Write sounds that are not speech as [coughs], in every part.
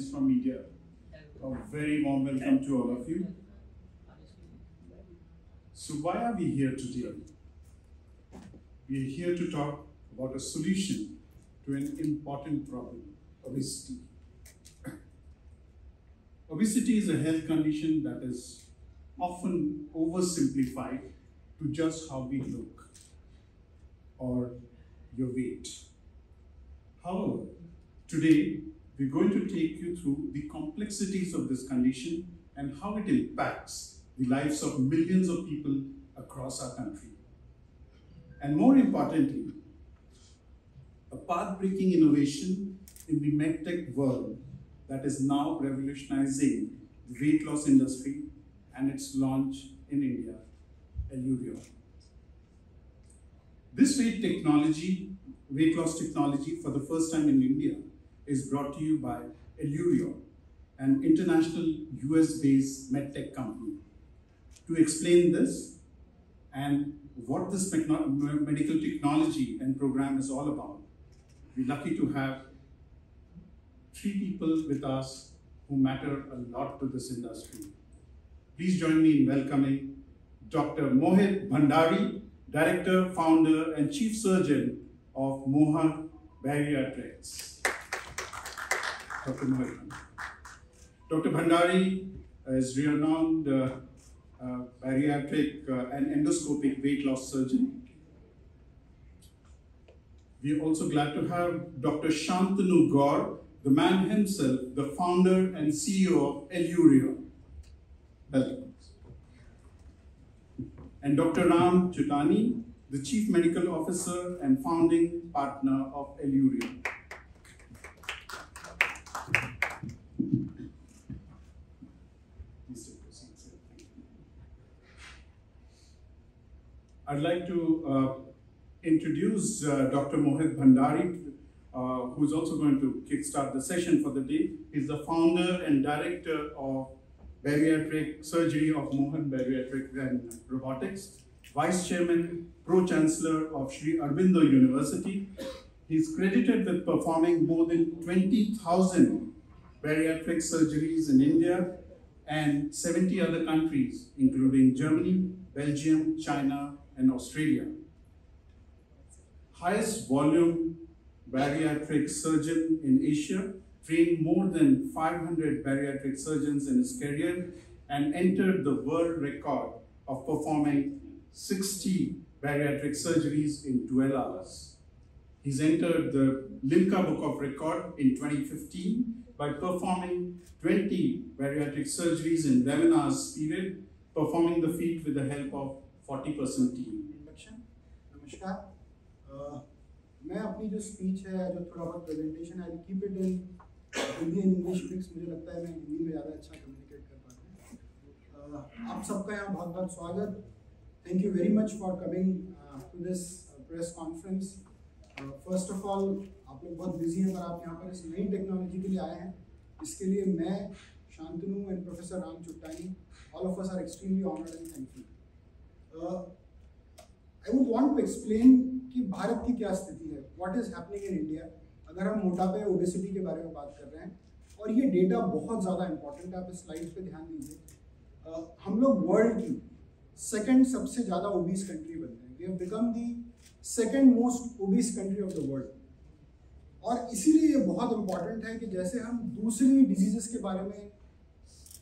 from media. A very warm welcome to all of you. So why are we here today? We are here to talk about a solution to an important problem, obesity. Obesity is a health condition that is often oversimplified to just how we look or your weight. However, today we're going to take you through the complexities of this condition and how it impacts the lives of millions of people across our country. And more importantly, a path-breaking innovation in the medtech world that is now revolutionizing the weight loss industry and its launch in India, Allurion. This weight technology, weight loss technology for the first time in India is brought to you by Allurion, an international US-based medtech company. To explain this and what this medical technology and program is all about, we're lucky to have three people with us who matter a lot to this industry. Please join me in welcoming Dr. Mohit Bhandari, Director, Founder, and Chief Surgeon of Mohak Bariatrics. Dr. Mohit. Dr. Bhandari is renowned uh, uh, bariatric uh, and endoscopic weight loss surgeon. We are also glad to have Dr. Shantanu Gaur, the man himself, the founder and CEO of Allurion. Welcome. And Dr. Ram Chuttani, the Chief Medical Officer and founding partner of Allurion. I'd like to uh, introduce uh, Dr. Mohit Bhandari, uh, who's also going to kickstart the session for the day. He's the founder and director of bariatric surgery of Mohak Bariatric and Robotics, vice chairman, pro-chancellor of Sri Aurobindo University. He's credited with performing more than 20,000 bariatric surgeries in India and 70 other countries, including Germany, Belgium, China, and Australia. Highest volume bariatric surgeon in Asia, trained more than 500 bariatric surgeons in his career, and entered the world record of performing 60 bariatric surgeries in 12 hours. He's entered the Limca Book of Record in 2015 by performing 20 bariatric surgeries in 11 hours period, performing the feat with the help of 40% team. नमस्कार uh, मैं अपनी जो speech है जो थोड़ा बहुत presentation है keep it in Hindi and English mix मुझे लगता है मैं हिंदी में ज़्यादा अच्छा कम्युनिकेट कर पाता हूँ। Uh, आप सबका यहाँ बहुत बहुत स्वागत। Thank you very much for coming to this press conference first of all आप लोग बहुत बिज़ी हैं पर आप यहाँ पर इस नई टेक्नोलॉजी के लिए आए हैं। इसके लिए मैं Shantanu and professor Ram Chuttani all of us are extremely honoured and thankful I would want to explain कि भारत की क्या स्थिति है। What is happening in India अगर हम मोटापे ओबेसिटी के बारे में बात कर रहे हैं, और ये डेटा बहुत ज़्यादा इंपॉर्टेंट है, आप इस स्लाइड पे ध्यान दीजिए। हम लोग वर्ल्ड की सेकेंड सबसे ज़्यादा ओबीस कंट्री बन गए we have become the second most obese country of the world और इसीलिए ये बहुत इंपॉर्टेंट है कि जैसे हम दूसरी डिजीजेस के बारे में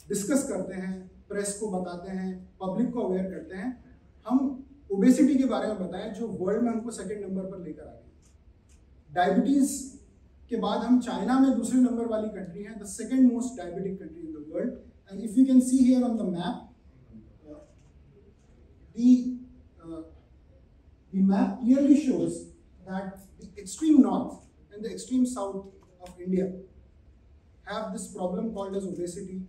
डिस्कस करते हैं प्रेस को बताते हैं पब्लिक को अवेयर करते हैं हम ओबेसिटी के बारे में बताएँ जो वर्ल्ड में हमको सेकेंड नंबर पर लेकर आ गई डायबिटीज़ के बाद हम चाइना में दूसरे नंबर वाली कंट्री हैं the second most diabetic country in the world and if you can see here on the map the map clearly shows that the extreme north and the extreme south of India have this problem called as obesity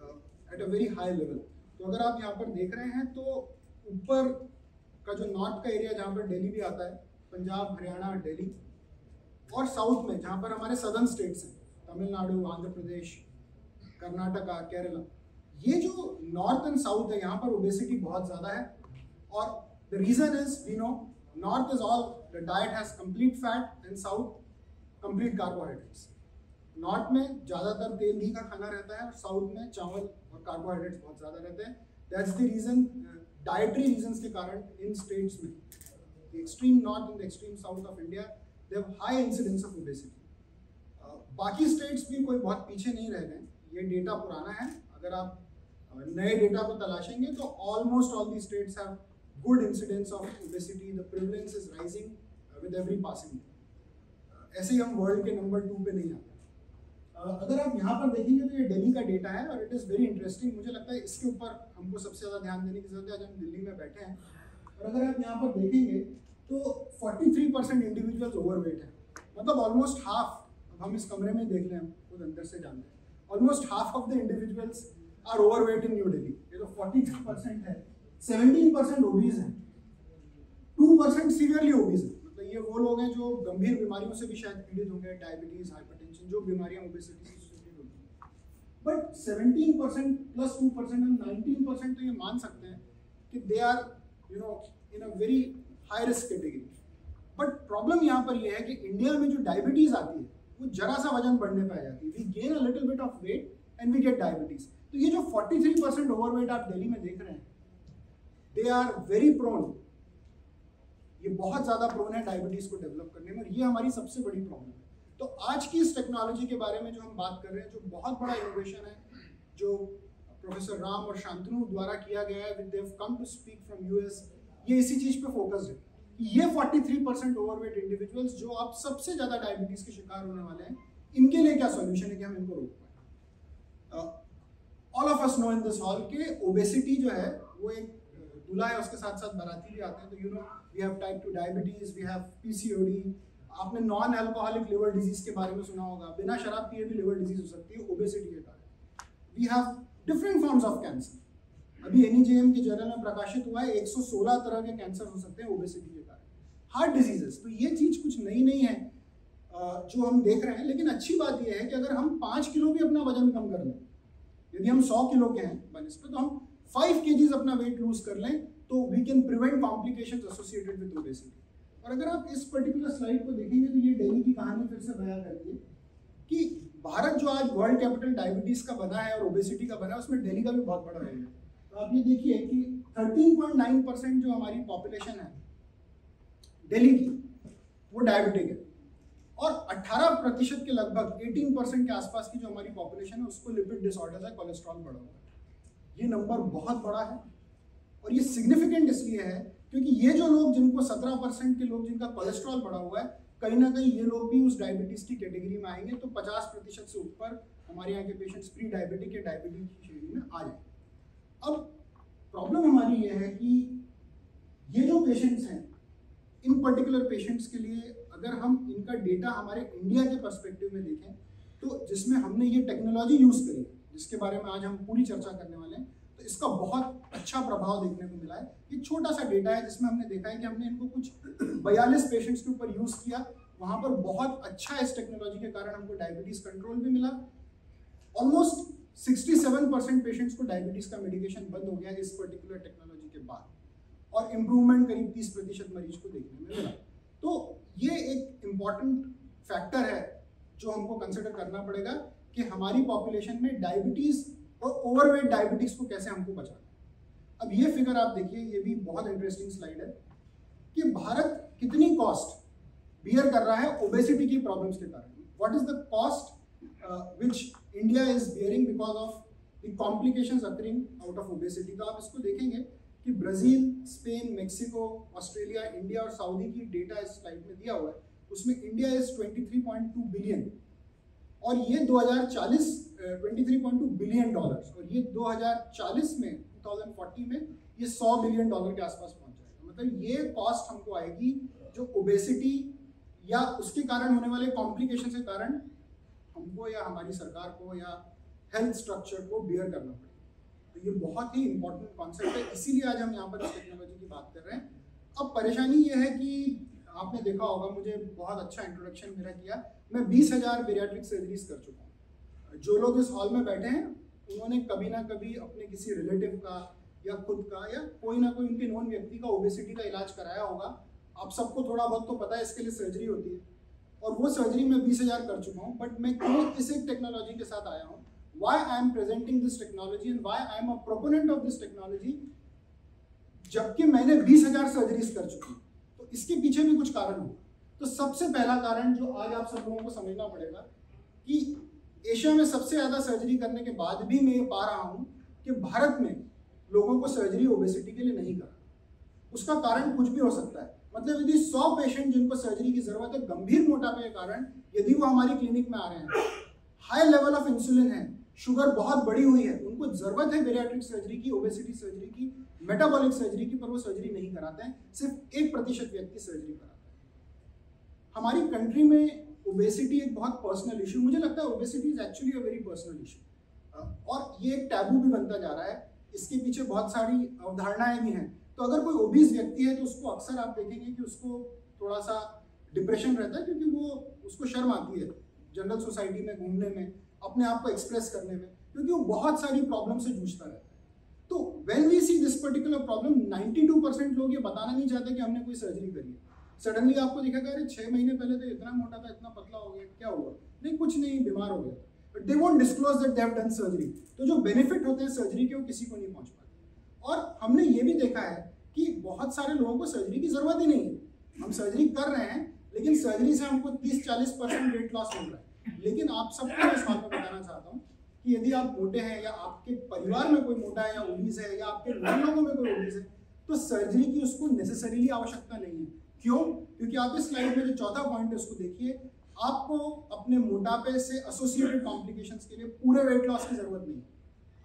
uh, at a very high level. तो अगर आप यहाँ पर देख रहे हैं तो ऊपर का जो नॉर्थ का एरिया जहाँ पर दिल्ली भी आता है, पंजाब, हरियाणा दिल्ली और साउथ में, जहाँ पर हमारे सदर्न स्टेट्स हैं, तमिलनाडु, आंध्र प्रदेश, कर्नाटका, केरला, ये जो नॉर्थ एंड साउथ है, यहाँ पर ओबेसिटी बहुत ज़्यादा है और the reason is we know north is all the diet has complete fat and south complete carbohydrates north में ज़्यादातर तेल घी का खाना रहता है और साउथ में चावल और कार्बोहाइड्रेट्स बहुत ज़्यादा रहते हैं. That's the reason dietary reasons के कारण इन स्टेट्स में extreme north and extreme south of India they have high incidence of obesity बाकी स्टेट्स भी कोई बहुत पीछे नहीं रह गए। ये डेटा पुराना है। अगर आप uh, नए डेटा को तलाशेंगे तो almost all the states have good incidence of obesity the prevalence is rising with every passing ऐसे ही हम वर्ल्ड के नंबर टू पे नहीं आते। Uh, अगर आप यहाँ पर देखेंगे तो ये दिल्ली का डेटा है और इट इज़ वेरी इंटरेस्टिंग मुझे लगता है इसके ऊपर हमको सबसे ज़्यादा ध्यान देने की ज़रूरत है। आज हम दिल्ली में बैठे हैं। और अगर आप यहाँ पर देखेंगे तो 43 परसेंट इंडिविजुअल्स ओवरवेट है। मतलब ऑलमोस्ट हाफ़ अब हम इस कमरे में देख लें, हम खुद अंदर से जानते हैं। Almost half of the individuals are overweight in new Delhi ये तो 43 परसेंट है। 17 परसेंट ओबीज है। 2 परसेंट सीवियरली ओबीज है। मतलब ये वो लोग हैं जो गंभीर बीमारियों से भी शायद पीड़ित होंगे डायबिटीज़ हाइपरटेंशन जो बीमारियाँ ओबेसिटी हैं but 17 percent plus two percent हम 19 परसेंट तो ये मान सकते हैं कि they are you know in a very high risk category but problem यहाँ पर यह है कि इंडिया में जो डायबिटीज़ आती है, वो जरा सा वज़न बढ़ने पर आ जाती है। We gain a little bit of weight and we get diabetes तो ये जो 43 परसेंट ओवरवेट आप दिल्ली में देख रहे हैं दे आर वेरी प्रोन ये बहुत ज़्यादा प्रोन है डायबिटीज़ को डेवलप करने में और ये हमारी सबसे बड़ी प्रॉब्लम है। तो आज की इस टेक्नोलॉजी के बारे में जो हम बात कर रहे हैं, जो बहुत बड़ा इनोवेशन है, जो प्रोफेसर राम और शांतनु द्वारा किया गया है with come to speak from US ये इसी चीज़ पे फोकस है। ये 43 परसेंट ओवरवेट इंडिविजुअल्स जो आप सबसे ज़्यादा डायबिटीज़ के शिकार होने वाले हैं, इनके लिए क्या सॉल्यूशन है कि हम इनको रोक पाए? All of us know in this hall के ओबेसिटी जो है, वो एक दूल्हा है, उसके साथ साथ बराती भी आते हैं तो you know we have type two diabetes we have PCOD आपने नॉन एल्कोहलिक लिवर डिज़ीज़ के बारे में सुना होगा। बिना शराब पिए भी लिवर डिज़ीज़ हो सकती है ओबेसिटी के कारण। We have different forms of cancer अभी एनईजेएम के जर्नल में प्रकाशित हुआ है 116 तरह के कैंसर हो सकते हैं ओबेसिटी के कारण। हार्ट डिजीजेस तो ये चीज़ कुछ नई नहीं है जो हम देख रहे हैं। लेकिन अच्छी बात यह है कि अगर हम पाँच किलो भी अपना वज़न कम कर लें, यदि हम सौ किलो के हैं बनस्पत तो हम फाइव के अपना वेट लूज कर लें तो we can prevent complication associated with obesity और अगर आप इस पर्टिकुलर स्लाइड को देखेंगे तो ये डेली की कहानी फिर से बयां करती है कि भारत जो आज वर्ल्ड कैपिटल डायबिटीज़ का बना है और ओबेसिटी का बना है, उसमें दिल्ली का भी बहुत बड़ा रोल है। तो आप ये देखिए कि 13.9 परसेंट जो हमारी पॉपुलेशन है दिल्ली की, वो डायबिटिक है। और 18 प्रतिशत के लगभग 18 परसेंट के आसपास की जो हमारी पॉपुलेशन है, उसको लिपिड डिसऑर्डर है कोलेस्ट्रॉल बढ़ा हुआ है ये नंबर बहुत बड़ा है और ये सिग्निफिकेंट इसलिए है क्योंकि ये जो लोग जिनको 17 परसेंट के लोग जिनका कोलेस्ट्रॉल बढ़ा हुआ है, कहीं ना कहीं ये लोग भी उस डायबिटीज़ की कैटेगरी में आएँगे तो 50 प्रतिशत से ऊपर हमारे यहाँ के पेशेंट्स प्री डायबिटिक या डायबिटीज़ की श्रेणी में आ जाए अब प्रॉब्लम हमारी यह है कि ये जो पेशेंट्स हैं, इन पर्टिकुलर पेशेंट्स के लिए अगर हम इनका डेटा हमारे इंडिया के परस्पेक्टिव में देखें तो जिसमें हमने ये टेक्नोलॉजी यूज़ करी, जिसके बारे में आज हम पूरी चर्चा करने वाले हैं तो इसका बहुत अच्छा प्रभाव देखने को मिला है। ये छोटा सा डेटा है जिसमें हमने देखा है कि हमने इनको कुछ [clears throat] बयालीस पेशेंट्स के ऊपर यूज़ किया। वहाँ पर बहुत अच्छा इस टेक्नोलॉजी के कारण हमको डायबिटीज़ कंट्रोल भी मिला। ऑलमोस्ट 67 परसेंट पेशेंट्स को डायबिटीज़ का मेडिकेशन बंद हो गया इस पर्टिकुलर टेक्नोलॉजी के बाद। और इम्प्रूवमेंट करीब 30 प्रतिशत मरीज़ को देखने में मिला। तो ये एक इंपॉर्टेंट फैक्टर है जो हमको कंसिडर करना पड़ेगा कि हमारी पॉपुलेशन में डायबिटीज़ और ओवरवेट डायबिटीज़ को कैसे हमको बचाना अब ये फिगर आप देखिए, ये भी बहुत इंटरेस्टिंग स्लाइड है कि भारत कितनी कॉस्ट बियर कर रहा है ओबेसिटी की प्रॉब्लम्स के कारण। What is the cost which India is bearing because of the complications occurring out of obesity तो आप इसको देखेंगे कि Brazil Spain Mexico Australia India और सऊदी की डेटा इस स्लाइड में दिया हुआ है। उसमें इंडिया इज़ 23.2 बिलियन और ये 2040 23.2 बिलियन डॉलर्स और ये 2040 में 2040 में, ये 100 बिलियन डॉलर के आसपास पहुँच जाएगा मतलब ये कॉस्ट हमको आएगी जो ओबेसिटी या उसके कारण होने वाले कॉम्प्लिकेशन के कारण हमको या हमारी सरकार को या हेल्थ स्ट्रक्चर को बियर करना पड़ेगा। तो ये बहुत ही इंपॉर्टेंट कॉन्सेप्ट है। इसीलिए आज हम यहाँ पर इस टेक्नोलॉजी की बात कर रहे हैं। अब परेशानी ये है कि आपने देखा होगा, मुझे बहुत अच्छा इंट्रोडक्शन मेरा किया। मैं बीस हज़ार बेरियाट्रिक सर्जरीज कर चुका हूँ। जो लोग इस हॉल में बैठे हैं, उन्होंने कभी ना कभी अपने किसी रिलेटिव का या खुद का या कोई ना कोई उनके नॉन व्यक्ति का ओबेसिटी का इलाज कराया होगा। आप सबको थोड़ा बहुत तो पता है, इसके लिए सर्जरी होती है। और वो सर्जरी मैं बीस हज़ार कर चुका हूँ बट मैं क्यों इस एक टेक्नोलॉजी के साथ आया हूँ? Why I am presenting this technology and why I am a proponent of this technology जबकि मैंने बीस हज़ार सर्जरीज कर चुकी हूँ। इसके पीछे भी कुछ कारण होगा तो सबसे पहला कारण जो आज आप सब लोगों को समझना पड़ेगा कि एशिया में सबसे ज़्यादा सर्जरी करने के बाद भी मैं ये पा रहा हूँ कि भारत में लोगों को सर्जरी ओबेसिटी के लिए नहीं करा। उसका कारण कुछ भी हो सकता है। मतलब यदि 100 पेशेंट जिनको सर्जरी की ज़रूरत है, गंभीर मोटापे के कारण, यदि वो हमारी क्लिनिक में आ रहे हैं हाई लेवल ऑफ़ इंसुलिन है शुगर बहुत बड़ी हुई है, उनको ज़रूरत है बेरियाट्रिक सर्जरी की ओबेसिटी सर्जरी की मेटाबॉलिक सर्जरी की, पर वो सर्जरी नहीं कराते हैं, सिर्फ़ एक प्रतिशत व्यक्ति सर्जरी कराते हैं। हमारी कंट्री में ओबेसिटी एक बहुत पर्सनल इशू मुझे लगता है obesity is actually a very personal issue और ये एक टैबू भी बनता जा रहा है, इसके पीछे बहुत सारी अवधारणाएँ भी हैं। तो अगर कोई ओबीज व्यक्ति है तो उसको अक्सर आप देखेंगे कि उसको थोड़ा सा डिप्रेशन रहता है, क्योंकि वो, उसको शर्म आती है जनरल सोसाइटी में, घूमने में, अपने आप को एक्सप्रेस करने में, क्योंकि वो बहुत सारी प्रॉब्लम से जूझता रहता है। तो when we see this particular problem 92 percent लोग ये बताना नहीं चाहते कि हमने कोई सर्जरी करी है। सडनली आपको दिखेगा अरे, छह महीने पहले तो इतना मोटा था, इतना पतला हो गया, क्या हुआ? नहीं, कुछ नहीं, बीमार हो गया। But they won't disclose that they have done surgery तो जो बेनिफिट होते हैं सर्जरी के, वो किसी को नहीं पहुँच पाते। और हमने ये भी देखा है कि बहुत सारे लोगों को सर्जरी की ज़रूरत ही नहीं है। हम सर्जरी कर रहे हैं, लेकिन सर्जरी से हमको 30-40 परसेंट वेट लॉस मिल रहा है। लेकिन आप सबको मैं इस बात को बताना चाहता हूँ कि यदि आप मोटे हैं या आपके परिवार में कोई मोटा है या ओबीज है या आपके लोगों में कोई ओबीज है तो सर्जरी की उसको नेसेसरीली आवश्यकता नहीं है। क्यों? क्योंकि आप इस स्लाइड में जो चौथा पॉइंट है, उसको देखिए। आपको अपने मोटापे से एसोसिएटेड कॉम्प्लिकेशंस के लिए पूरे वेट लॉस की ज़रूरत नहीं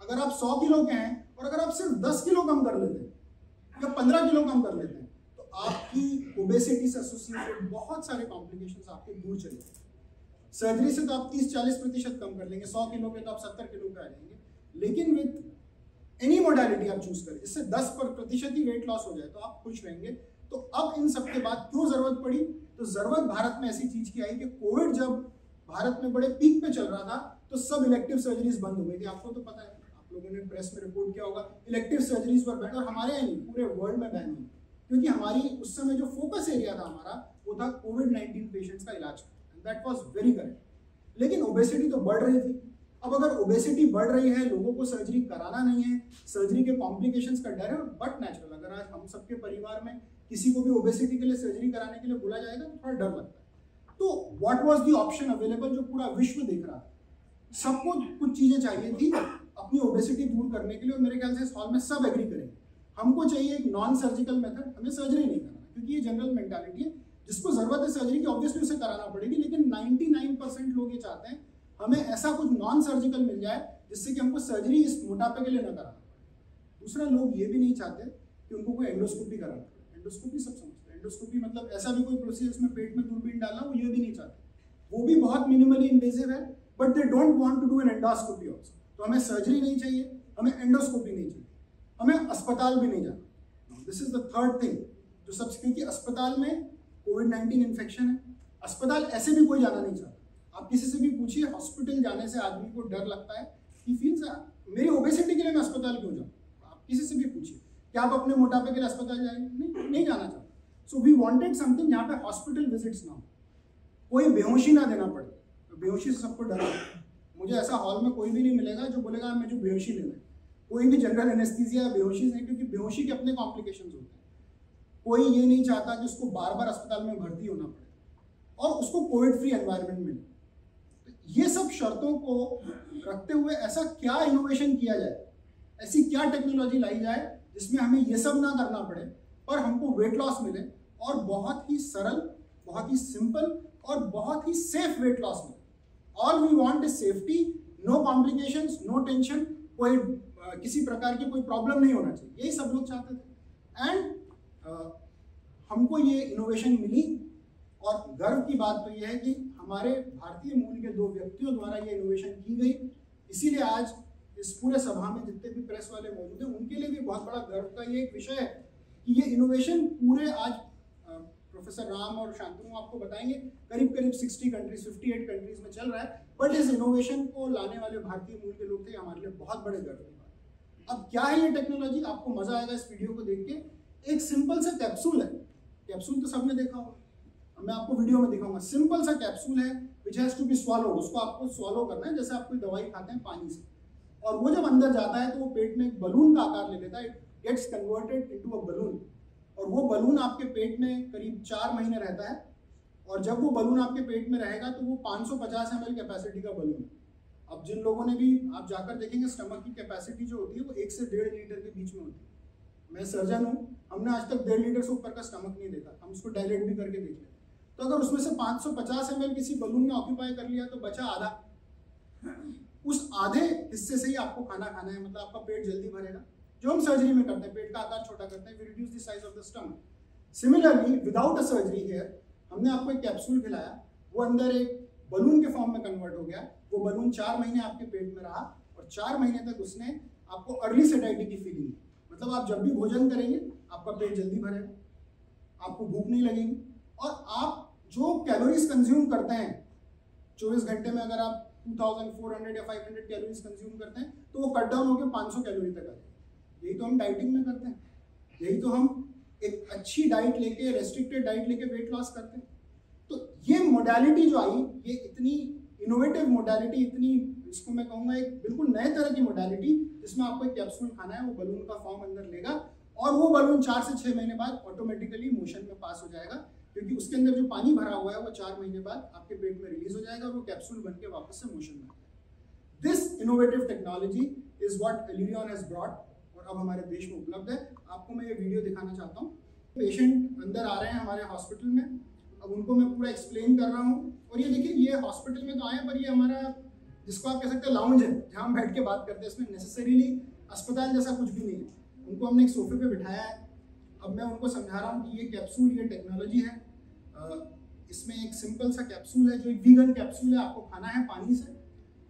अगर आप 100 किलो के हैं और अगर आप सिर्फ़ 10 किलो कम कर लेते हैं या 15 किलो कम कर लेते हैं तो आपकी ओबेसिटी से एसोसिएटेड बहुत सारे कॉम्प्लिकेशंस आपके दूर चले जाएँगे सर्जरी से तो आप 30-40 प्रतिशत कम कर लेंगे 100 किलो पे तो आप 70 किलो पे आ जाएँगे लेकिन विथ एनी मोडालिटी आप चूज़ करें, इससे 10 प्रतिशत ही वेट लॉस हो जाए तो आप खुश रहेंगे। तो अब इन सब के बाद क्यों ज़रूरत पड़ी? तो ज़रूरत भारत में ऐसी चीज़ की आई कि कोविड जब भारत में बड़े पीक पे चल रहा था तो सब इलेक्टिव सर्जरीज बंद हो गई थी। आपको तो पता है, आप लोगों ने प्रेस में रिपोर्ट किया होगा इलेक्टिव सर्जरीज पर बैन और हमारे यहाँ पूरे वर्ल्ड में बैन हुई क्योंकि हमारी उस समय जो फोकस एरिया था हमारा, वो था कोविड नाइन्टीन पेशेंट्स का इलाज। दैट वॉज़ वेरी करेक्ट लेकिन ओबेसिटी तो बढ़ रही थी। अब अगर ओबेसिटी बढ़ रही है, लोगों को सर्जरी कराना नहीं है सर्जरी के कॉम्प्लिकेशंस का डर है बट नेचुरल अगर आज हम सबके परिवार में किसी को भी ओबेसिटी के लिए सर्जरी कराने के लिए बोला जाएगा तो थोड़ा डर लगता है। तो what was the option available जो पूरा विश्व देख रहा था? सबको कुछ चीज़ें चाहिए थी अपनी ओबेसिटी दूर करने के लिए, और मेरे ख्याल से इस हॉल में सब एग्री करेंगे। हमको चाहिए एक नॉन सर्जिकल मेथड हमें सर्जरी नहीं करना, क्योंकि ये जनरल मेंटालिटी है। जिसको ज़रूरत है सर्जरी की ऑब्वियसली उसे कराना पड़ेगी, लेकिन 99 परसेंट लोग ये चाहते हैं, हमें ऐसा कुछ नॉन सर्जिकल मिल जाए, जिससे कि हमको सर्जरी इस मोटापे के लिए न कराना दूसरा, लोग ये भी नहीं चाहते कि उनको कोई एंडोस्कोपी कराना पड़े। एंडोस्कोपी सब समझते हैं। एंडोस्कोपी मतलब ऐसा भी कोई प्रोसेस इसमें पेट में दूरबीन डालना वो ये भी नहीं चाहते। वो भी बहुत मिनिमली इन्वेजिव है but they don't want to do an endoscopy also तो हमें सर्जरी नहीं चाहिए, हमें एंडोस्कोपी नहीं चाहिए। हमें अस्पताल भी नहीं जाना। This is the third thing जो सबसे क्योंकि अस्पताल में कोविड नाइन्टीन इन्फेक्शन है। अस्पताल ऐसे भी कोई जाना नहीं चाहता। आप किसी से भी पूछिए, हॉस्पिटल जाने से आदमी को डर लगता है। कि फील्स मेरी ओबेसिटी के लिए मैं अस्पताल क्यों जाऊँ? आप किसी से भी पूछिए। क्या आप अपने मोटापे के लिए अस्पताल जाएँगे नहीं नहीं जाना चाहता। सो वी वॉन्टेड समथिंग जहाँ पे हॉस्पिटल विजिट्स ना हो। कोई बेहोशी ना देना पड़े। बेहोशी से सबको डर मुझे ऐसा हॉल में कोई भी नहीं मिलेगा जो बोलेगा मुझे बेहोशी लेना है। कोई भी जनरल एनेस्थीजिया बेहोशी नहीं क्योंकि बेहोशी के अपने कॉम्प्लिकेशन होते हैं। कोई ये नहीं चाहता कि उसको बार बार अस्पताल में भर्ती होना पड़े और उसको कोविड फ्री एनवायरनमेंट मिले। ये सब शर्तों को रखते हुए ऐसा क्या इनोवेशन किया जाए? ऐसी क्या टेक्नोलॉजी लाई जाए जिसमें हमें ये सब ना करना पड़े पर हमको वेट लॉस मिले और बहुत ही सरल, बहुत ही सिंपल और बहुत ही सेफ़ वेट लॉस मिले। All we want is safety no complication no tension कोई किसी प्रकार की कोई प्रॉब्लम नहीं होना चाहिए। यही सब लोग चाहते थे। एंड हमको ये इनोवेशन मिली और गर्व की बात तो ये है कि हमारे भारतीय मूल के दो व्यक्तियों द्वारा ये इनोवेशन की गई। इसीलिए आज इस पूरे सभा में जितने भी प्रेस वाले मौजूद हैं, उनके लिए भी बहुत बड़ा गर्व का ये एक विषय है कि ये इनोवेशन पूरे आज प्रोफेसर राम और शांतनु आपको बताएँगे। करीब करीब 60 कंट्रीज़ 58 कंट्रीज़ में चल रहा है। बट इस इनोवेशन को लाने वाले भारतीय मूल के लोग थे हमारे लिए बहुत बड़े गर्व की बात अब क्या है ये टेक्नोलॉजी आपको मज़ा आएगा इस वीडियो को देख के। एक सिंपल सा कैप्सूल है। कैप्सूल तो सबने देखा होगा। मैं आपको वीडियो में दिखाऊँगा। सिंपल सा कैप्सूल है which has to be swallow उसको आपको स्वॉलो करना है, जैसे आप कोई दवाई खाते हैं पानी से। और वो जब अंदर जाता है तो वो पेट में एक बलून का आकार ले लेता है। It gets converted into a balloon और वो बलून आपके पेट में करीब चार महीने रहता है। और जब वो बलून आपके पेट में रहेगा तो वो 550 ml कैपेसिटी का बलून अब जिन लोगों ने भी आप जाकर देखेंगे स्टमक की कैपेसिटी जो होती है, वो एक से डेढ़ लीटर के बीच में होती है। मैं सर्जन हूँ, हमने आज तक डेढ़ लीटर से ऊपर का स्टमक नहीं देखा, हम उसको डायलेट भी करके देख लें तो अगर उसमें से 550 ml किसी बलून ने ऑक्यूपाई कर लिया तो बचा आधा। उस आधे हिस्से से ही आपको खाना खाना है मतलब आपका पेट जल्दी भरेगा। जो हम सर्जरी में करते हैं, पेट का आकार छोटा करते हैं reduce the size of the stomach similarly without a surgery here हमने आपको एक कैप्सूल खिलाया, वो अंदर एक बलून के फॉर्म में कन्वर्ट हो गया। वो बलून चार महीने आपके पेट में रहा और चार महीने तक उसने आपको अर्ली सेटाइटी की फीलिंग दी। मतलब आप जब भी भोजन करेंगे, आपका पेट जल्दी भरेगा आपको भूख नहीं लगेगी। और आप जो कैलोरीज कंज्यूम करते हैं, चौबीस घंटे में अगर आप 2400 या 500 कैलोरीज कंज्यूम करते हैं तो वो कट डाउन होकर 500 कैलोरी तक आ जाए यही तो हम डाइटिंग में करते हैं। यही तो हम एक अच्छी डाइट लेके रेस्ट्रिक्टेड डाइट लेके वेट लॉस करते हैं। तो ये मोडालिटी जो आई, ये इतनी इनोवेटिव मोडालिटी इतनी इसको मैं कहूँगा एक बिल्कुल नए तरह की मोडालिटी जिसमें आपको एक कैप्सूल खाना है, वो बलून का फॉर्म अंदर लेगा और वो बलून चार से छः महीने बाद ऑटोमेटिकली मोशन में पास हो जाएगा, क्योंकि उसके अंदर जो पानी भरा हुआ है, वो चार महीने बाद आपके पेट में रिलीज़ हो जाएगा और वो कैप्सूल बन के वापस से मोशन में this innovative technology is what Allurion has brought और अब हमारे देश में उपलब्ध है। आपको मैं ये वीडियो दिखाना चाहता हूँ। पेशेंट अंदर आ रहे हैं हमारे हॉस्पिटल में। अब उनको मैं पूरा एक्सप्लेन कर रहा हूँ। और ये देखिए, ये हॉस्पिटल में तो आए पर ये हमारा जिसको आप कह सकते हैं लाउंज है, जहाँ हम बैठ के बात करते हैं, इसमें नेसेसरीली अस्पताल जैसा कुछ भी नहीं है। उनको हमने एक सोफे पे बिठाया है। अब मैं उनको समझा रहा हूँ कि ये कैप्सूल ये टेक्नोलॉजी है। इसमें एक सिंपल सा कैप्सूल है, जो एक वीगन कैप्सूल है। आपको खाना है पानी से,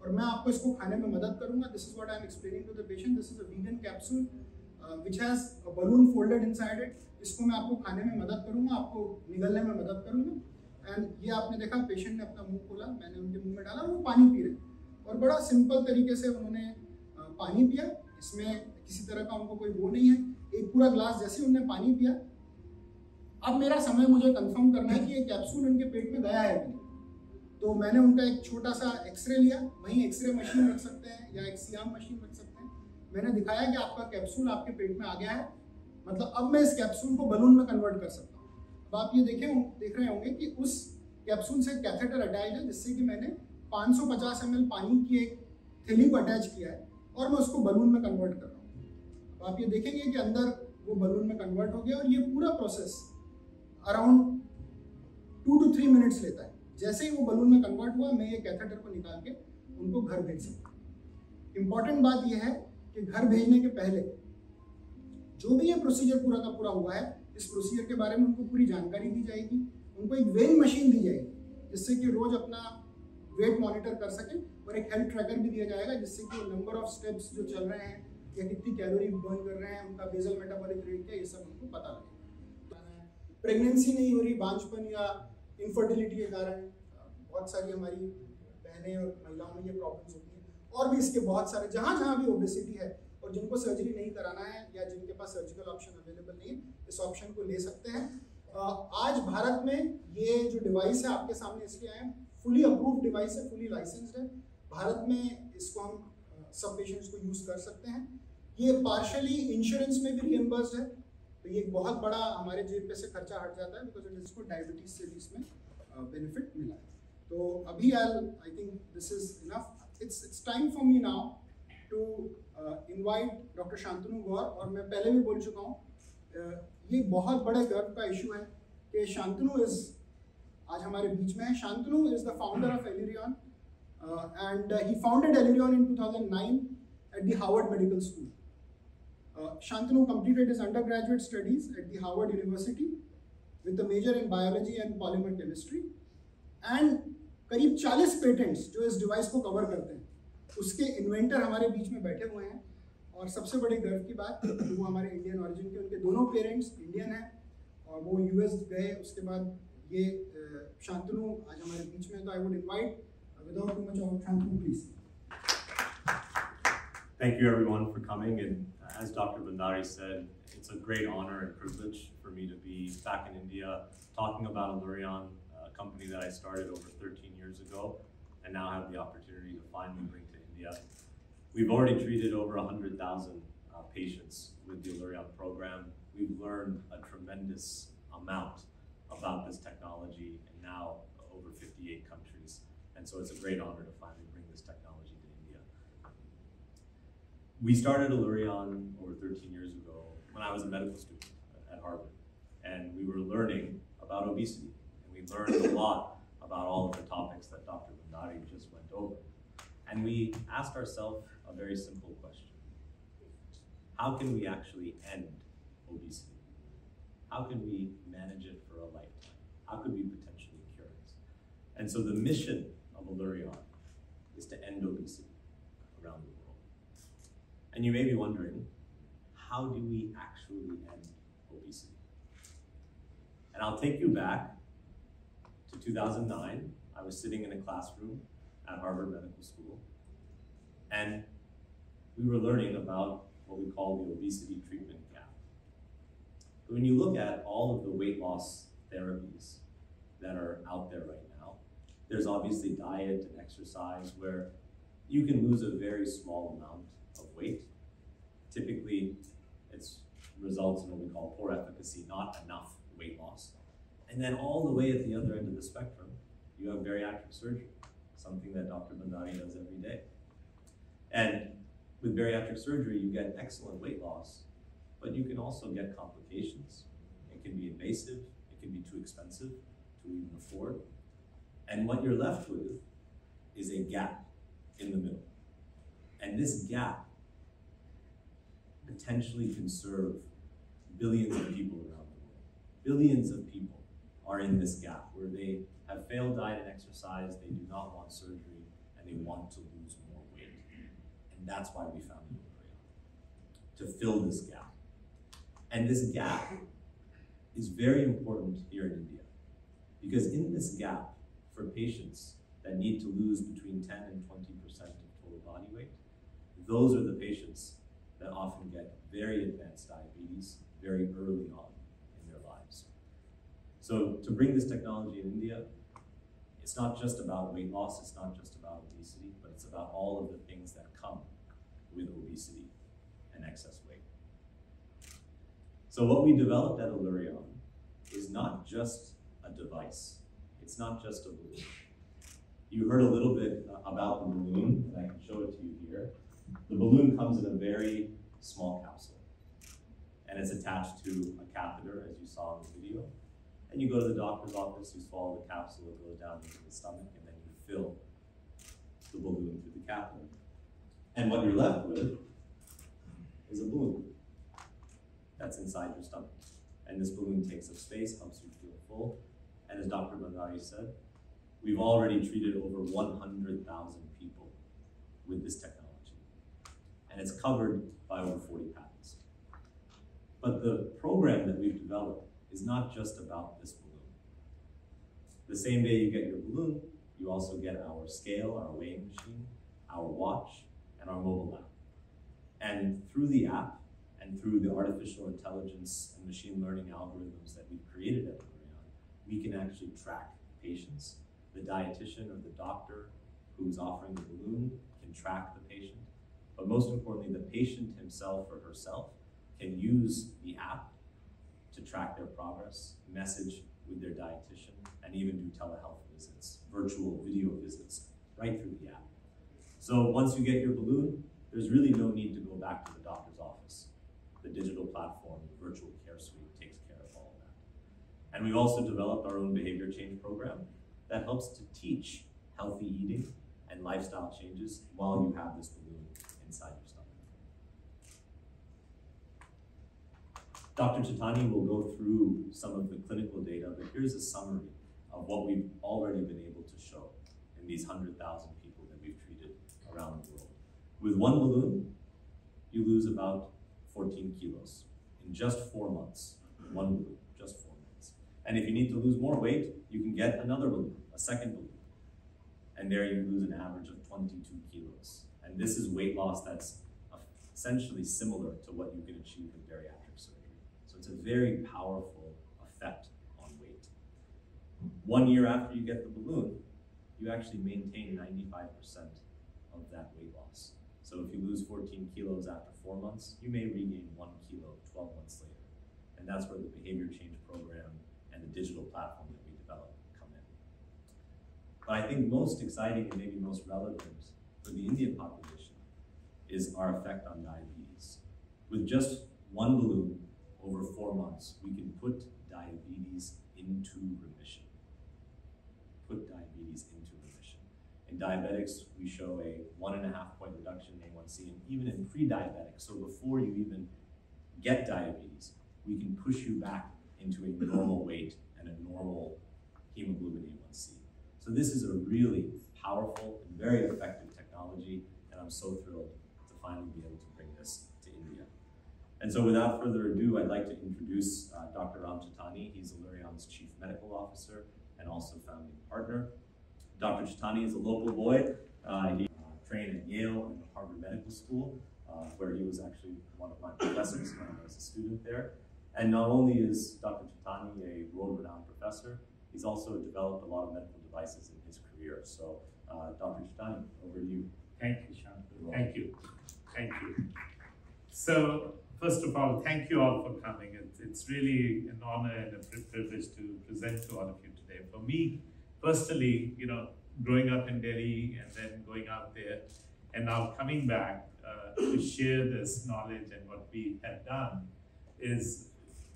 और मैं आपको इसको खाने में मदद करूँगा। This is what I am explaining to the patient this is a vegan capsule which has balloon folded inside it इसको मैं आपको खाने में मदद करूँगा, आपको निगलने में मदद करूँगा। एंड ये आपने देखा पेशेंट ने अपना मुँह खोला, मैंने उनके मुँह में डाला वो पानी पी रहे और बड़ा सिंपल तरीके से उन्होंने पानी पिया। इसमें किसी तरह का उनको कोई वो नहीं है। एक पूरा ग्लास जैसे उन्होंने पानी पिया। अब मेरा समय मुझे कंफर्म करना है कि ये कैप्सूल उनके पेट में गया है कि नहीं। तो मैंने उनका एक छोटा सा एक्सरे लिया। वहीं एक्सरे मशीन रख सकते हैं या एक सियाम मशीन रख सकते हैं। मैंने दिखाया कि आपका कैप्सूल आपके पेट में आ गया है। मतलब अब मैं इस कैप्सूल को बलून में कन्वर्ट कर सकता हूँ। अब आप ये देखें, देख रहे होंगे कि उस कैप्सूल से कैथेटर अटैच है जिससे कि मैंने 550 ml पानी की एक थैली को अटैच किया है और मैं उसको बलून में कन्वर्ट कर रहा हूँ। अब आप ये देखेंगे कि अंदर वो बलून में कन्वर्ट हो गया और ये पूरा process around two two three minutes लेता है। जैसे ही वो बलून में कन्वर्ट हुआ, मैं ये कैथेटर को निकाल के उनको घर भेज सकता इंपॉर्टेंट बात यह है कि घर भेजने के पहले जो भी ये प्रोसीजर पूरा का पूरा हुआ है, इस प्रोसीजर के बारे में उनको पूरी जानकारी दी जाएगी, उनको एक वेइंग मशीन दी जाएगी, जिससे कि रोज अपना वेट मॉनिटर कर सके और एक हेल्थ ट्रैकर भी दिया जाएगा जिससे कि नंबर ऑफ़ स्टेप्स जो चल रहे हैं या कितनी कैलोरी बर्न कर रहे हैं, उनका बेजल मेटाबॉलिक रेट क्या ये सब उनको पता लगे। प्रेगनेंसी नहीं हो रही, बांझपन या इनफर्टिलिटी के कारण, बहुत सारी हमारी बहनें और महिलाओं में ये प्रॉब्लम्स होती हैं। और भी इसके बहुत सारे, जहाँ जहाँ भी ओबेसिटी है और जिनको सर्जरी नहीं कराना है या जिनके पास सर्जिकल ऑप्शन अवेलेबल नहीं है, इस ऑप्शन को ले सकते हैं। आज भारत में ये जो डिवाइस है आपके सामने इसलिए आए फुली अप्रूव डिवाइस है फुली लाइसेंस्ड है। भारत में इसको हम सब पेशेंट्स को यूज़ कर सकते हैं। ये पार्शली इंश्योरेंस में भी रियम्बर्स है। तो ये बहुत बड़ा हमारे जेब पे से खर्चा हट जाता है बिकॉज़ इसको डायबिटीज़ से भी इसमें बेनिफिट मिला है। तो अभी I I think this is enough it's it's time for me now to invite doctor Shantanu Gaur और मैं पहले भी बोल चुका हूँ ये बहुत बड़े गर्व का इशू है कि शांतनु इज़ आज हमारे बीच में है Shantanu is the founder of Allurion and he founded Allurion in 2009 at the Harvard Medical School. Uh, Shantanu completed his undergraduate studies at the Harvard University with a major in biology and polymer chemistry. And करीब 40 patents जो इस device को cover करते हैं उसके inventor हमारे बीच में बैठे हुए हैं और सबसे बड़े गर्व की बात वो हमारे इंडियन ओरिजिन के उनके दोनों पेरेंट्स इंडियन हैं और वो यूएस गए उसके बाद ये शांतनु आज हमारे बीच में तो I would invite without too much of Shantanu, please. Thank you everyone for coming and uh, as Dr. Bhandari said, it's a great honor and privilege for me to be back in India talking about Allurion, a uh, company that I started over 13 years ago and now have the opportunity to finally bring to India. We've already treated over 100,000 uh, patients with the Allurion program. We've learned a tremendous amount about this technology and now over 58 countries. And so it's a great honor to finally bring this technology to India. We started Allurion over 13 years ago when I was a medical student at Harvard. And we were learning about obesity. And we learned a lot about all of the topics that Dr. Bhandari just went over. And we asked ourselves a very simple question. How can we actually end obesity? How can we manage it for a lifetime? How could we potentially cure it? And so the mission of Allurion is to end obesity around the world. And you may be wondering, how do we actually end obesity? And I'll take you back to 2009. I was sitting in a classroom at Harvard Medical School, and we were learning about what we call the obesity treatment when you look at all of the weight loss therapies that are out there right now, there's obviously diet and exercise where you can lose a very small amount of weight. Typically, it results in what we call poor efficacy, not enough weight loss. And then all the way at the other end of the spectrum, you have bariatric surgery, something that Dr. Bhandari does every day. And with bariatric surgery, you get excellent weight loss, but you can also get complications. It can be invasive, it can be too expensive to even afford. And what you're left with is a gap in the middle. And this gap potentially can serve billions of people around the world. Billions of people are in this gap where they have failed diet and exercise, they do not want surgery, and they want to lose more weight. And that's why we founded Allurion, to fill this gap. And this gap is very important here in India. Because in this gap, for patients that need to lose between 10 and 20% of total body weight, those are the patients that often get very advanced diabetes very early on in their lives. So to bring this technology in India, it's not just about weight loss, it's not just about obesity, but it's about all of the things that come with obesity and excess weight. So what we developed at Allurion is not just a device. It's not just a balloon. You heard a little bit about the balloon, and I can show it to you here. The balloon comes in a very small capsule, and it's attached to a catheter, as you saw in the video. And you go to the doctor's office, you swallow the capsule, it goes down into the stomach, and then you fill the balloon through the catheter. And what you're left with is a balloon that's inside your stomach. And this balloon takes up space, helps you feel full. And as Dr. Bhandari said, we've already treated over 100,000 people with this technology. And it's covered by over 40 patents. But the program that we've developed is not just about this balloon. The same day you get your balloon, you also get our scale, our weighing machine, our watch, and our mobile app. And through the app, and through the artificial intelligence and machine learning algorithms that we've created at Allurion, we can actually track patients. The dietitian or the doctor who's offering the balloon can track the patient. But most importantly, the patient himself or herself can use the app to track their progress, message with their dietitian, and even do telehealth visits, virtual video visits, right through the app. So once you get your balloon, there's really no need to go back to the doctor's office the digital platform, the virtual care suite takes care of all of that. And we've also developed our own behavior change program that helps to teach healthy eating and lifestyle changes while you have this balloon inside your stomach. Dr. Chuttani will go through some of the clinical data, but here's a summary of what we've already been able to show in these 100,000 people that we've treated around the world. With one balloon, you lose about 14 kilos in just four months. One balloon, just four months. And if you need to lose more weight, you can get another balloon, a second balloon. And there you lose an average of 22 kilos. And this is weight loss that's essentially similar to what you can achieve with bariatric surgery. So it's a very powerful effect on weight. One year after you get the balloon, you actually maintain 95% of that weight loss. So if you lose 14 kilos after four months, you may regain one kilo 12 months later. And that's where the behavior change program and the digital platform that we develop come in. But I think most exciting and maybe most relevant for the Indian population is our effect on diabetes. With just one balloon over four months, we can put diabetes into remission. Put diabetes into. In diabetics, we show a one and a half point reduction in A1C, and even in pre-diabetics, so before you even get diabetes, we can push you back into a normal [clears throat] weight and a normal hemoglobin A1C. So this is a really powerful and very effective technology, and I'm so thrilled to finally be able to bring this to India. And so without further ado, I'd like to introduce uh, Dr. Ram Chuttani. He's Allurion's chief medical officer and also founding partner. Dr. Chuttani is a local boy. Uh, he trained at Yale and Harvard Medical School, uh, where he was actually one of my professors when I was a student there. And not only is Dr. Chuttani a world-renowned professor, he's also developed a lot of medical devices in his career. So, uh, Dr. Chuttani, over to you. Thank you, Shantanu. Thank you. Thank you. So, first of all, thank you all for coming. It's, it's really an honor and a privilege to present to all of you today. For me, personally, you know, growing up in Delhi and then going out there, and now coming back uh, to share this knowledge and what we have done is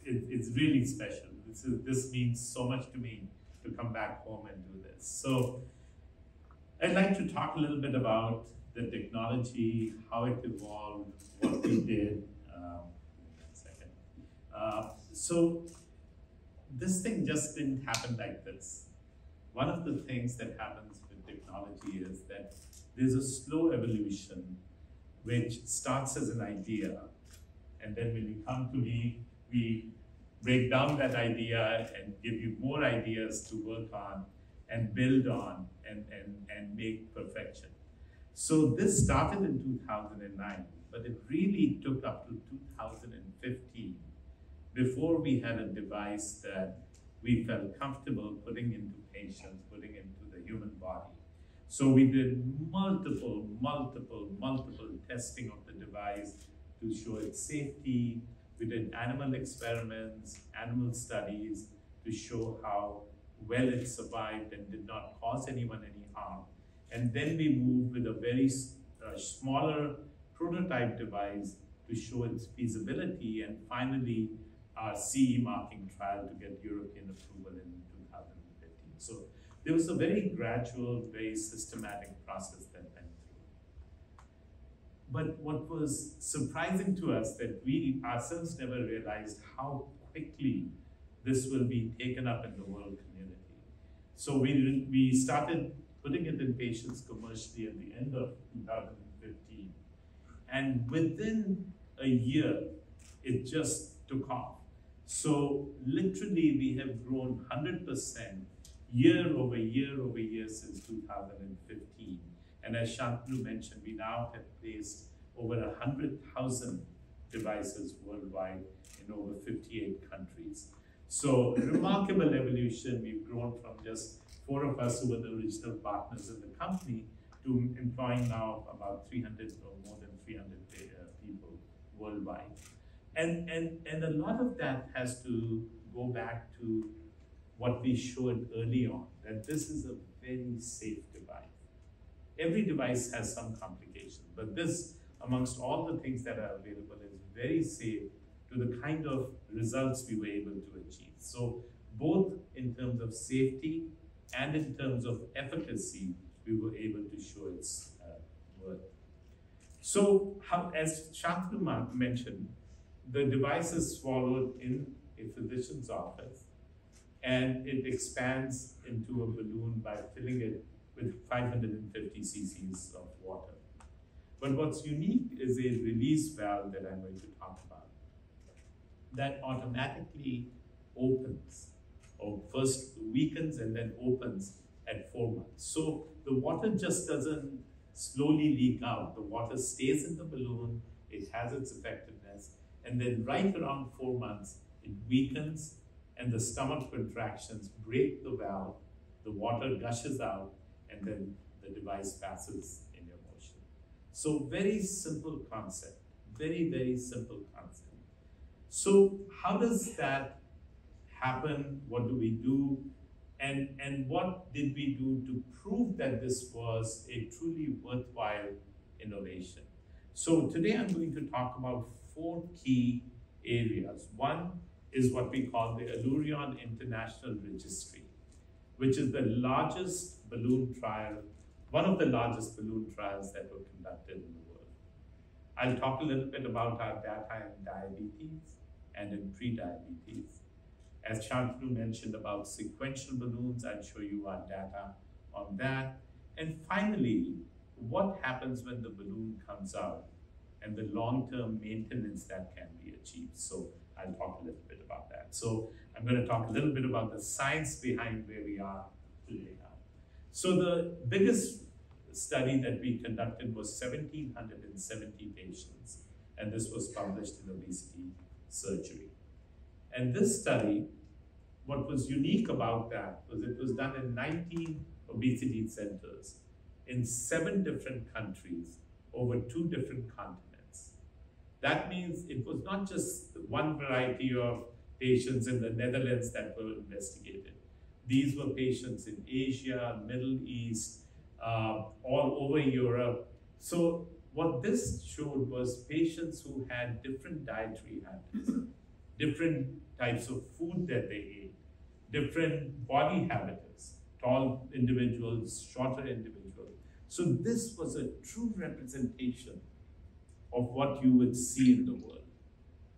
it, it's really special. This, is, this means so much to me to come back home and do this. So I'd like to talk a little bit about the technology, how it evolved, what we did. Um, second. Uh, so this thing just didn't happen like this. One of the things that happens with technology is that there's a slow evolution which starts as an idea, and then when you come to me, we break down that idea and give you more ideas to work on and build on and, and, and make perfection. So this started in 2009, but it really took up to 2015 before we had a device that we felt comfortable putting into putting into the human body. So we did multiple, multiple, multiple testing of the device to show its safety, we did animal experiments, animal studies to show how well it survived and did not cause anyone any harm. And then we moved with a very uh, smaller prototype device to show its feasibility and finally our CE marking trial to get European approval in 2015. So there was a very gradual, very systematic process that went through. but what was surprising to us that we ourselves never realized how quickly this will be taken up in the world community. So we, we started putting it in patients commercially at the end of 2015. And within a year, it just took off. So literally we have grown 100% year over year over year since 2015. And as Shantanu mentioned, we now have placed over 100,000 devices worldwide in over 58 countries. So remarkable evolution. We've grown from just four of us who were the original partners in the company to employing now about 300 or more than 300 uh, people worldwide. And, and, and a lot of that has to go back to what we showed early on, that this is a very safe device. Every device has some complications, but this, amongst all the things that are available, is very safe to the kind of results we were able to achieve. So both in terms of safety and in terms of efficacy, we were able to show its uh, worth. So how, as Shantanu mentioned, the device is swallowed in a physician's office and it expands into a balloon by filling it with 550 cc's of water. But what's unique is a release valve that I'm going to talk about that automatically opens, or first weakens and then opens at four months. So the water just doesn't slowly leak out. The water stays in the balloon, it has its effectiveness, and then right around four months, it weakens and the stomach contractions break the valve, the water gushes out, and then the device passes in your motion. So very simple concept, very, very simple concept. So how does that happen? What do we do? And, and what did we do to prove that this was a truly worthwhile innovation? So today I'm going to talk about four key areas. One is what we call the Allurion International Registry, which is the largest balloon trial, one of the largest balloon trials that were conducted in the world. I'll talk a little bit about our data in diabetes and in pre-diabetes. As Shantanu mentioned about sequential balloons, I'll show you our data on that. And finally, what happens when the balloon comes out and the long-term maintenance that can be achieved. So I'll talk a little bit about that. So I'm going to talk a little bit about the science behind where we are today now. So the biggest study that we conducted was 1,770 patients, and this was published in Obesity Surgery. And this study, what was unique about that was it was done in 19 obesity centers in seven different countries over two different continents. That means it was not just one variety of patients in the Netherlands that were investigated. These were patients in Asia, Middle East, uh, all over Europe. So what this showed was patients who had different dietary habits, [laughs] different types of food that they ate, different body habits, tall individuals, shorter individuals. So this was a true representation of what you would see in the world.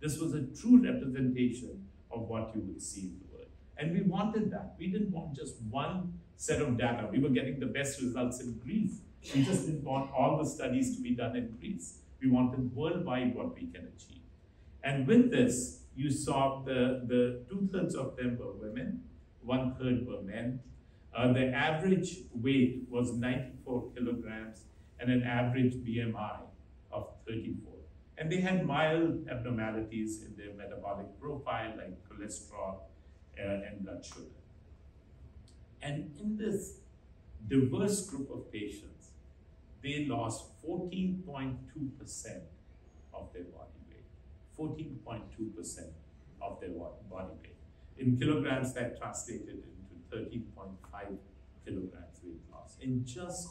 This was a true representation of what you would see in the world. And we wanted that. We didn't want just one set of data. We were getting the best results in Greece. We just didn't want all the studies to be done in Greece. We wanted worldwide what we can achieve. And with this, you saw the, the two-thirds of them were women, one-third were men. Uh, the average weight was 94 kilograms and an average BMI 34. And they had mild abnormalities in their metabolic profile like cholesterol uh, and blood sugar. And in this diverse group of patients, they lost 14.2% of their body weight. 14.2% of their body weight. In kilograms, that translated into 13.5 kilograms weight loss in just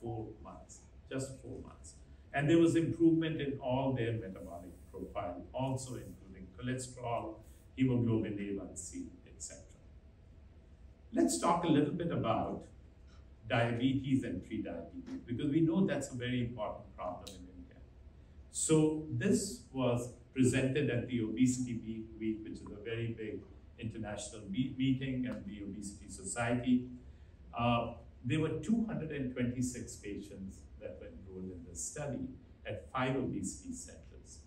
four months. Just four months. And there was improvement in all their metabolic profile, also including cholesterol, hemoglobin A1C, etc. Let's talk a little bit about diabetes and pre-diabetes because we know that's a very important problem in India. So this was presented at the Obesity Week, which is a very big international meeting and the Obesity Society. Uh, there were 226 patients that were enrolled in the study at five obesity centers.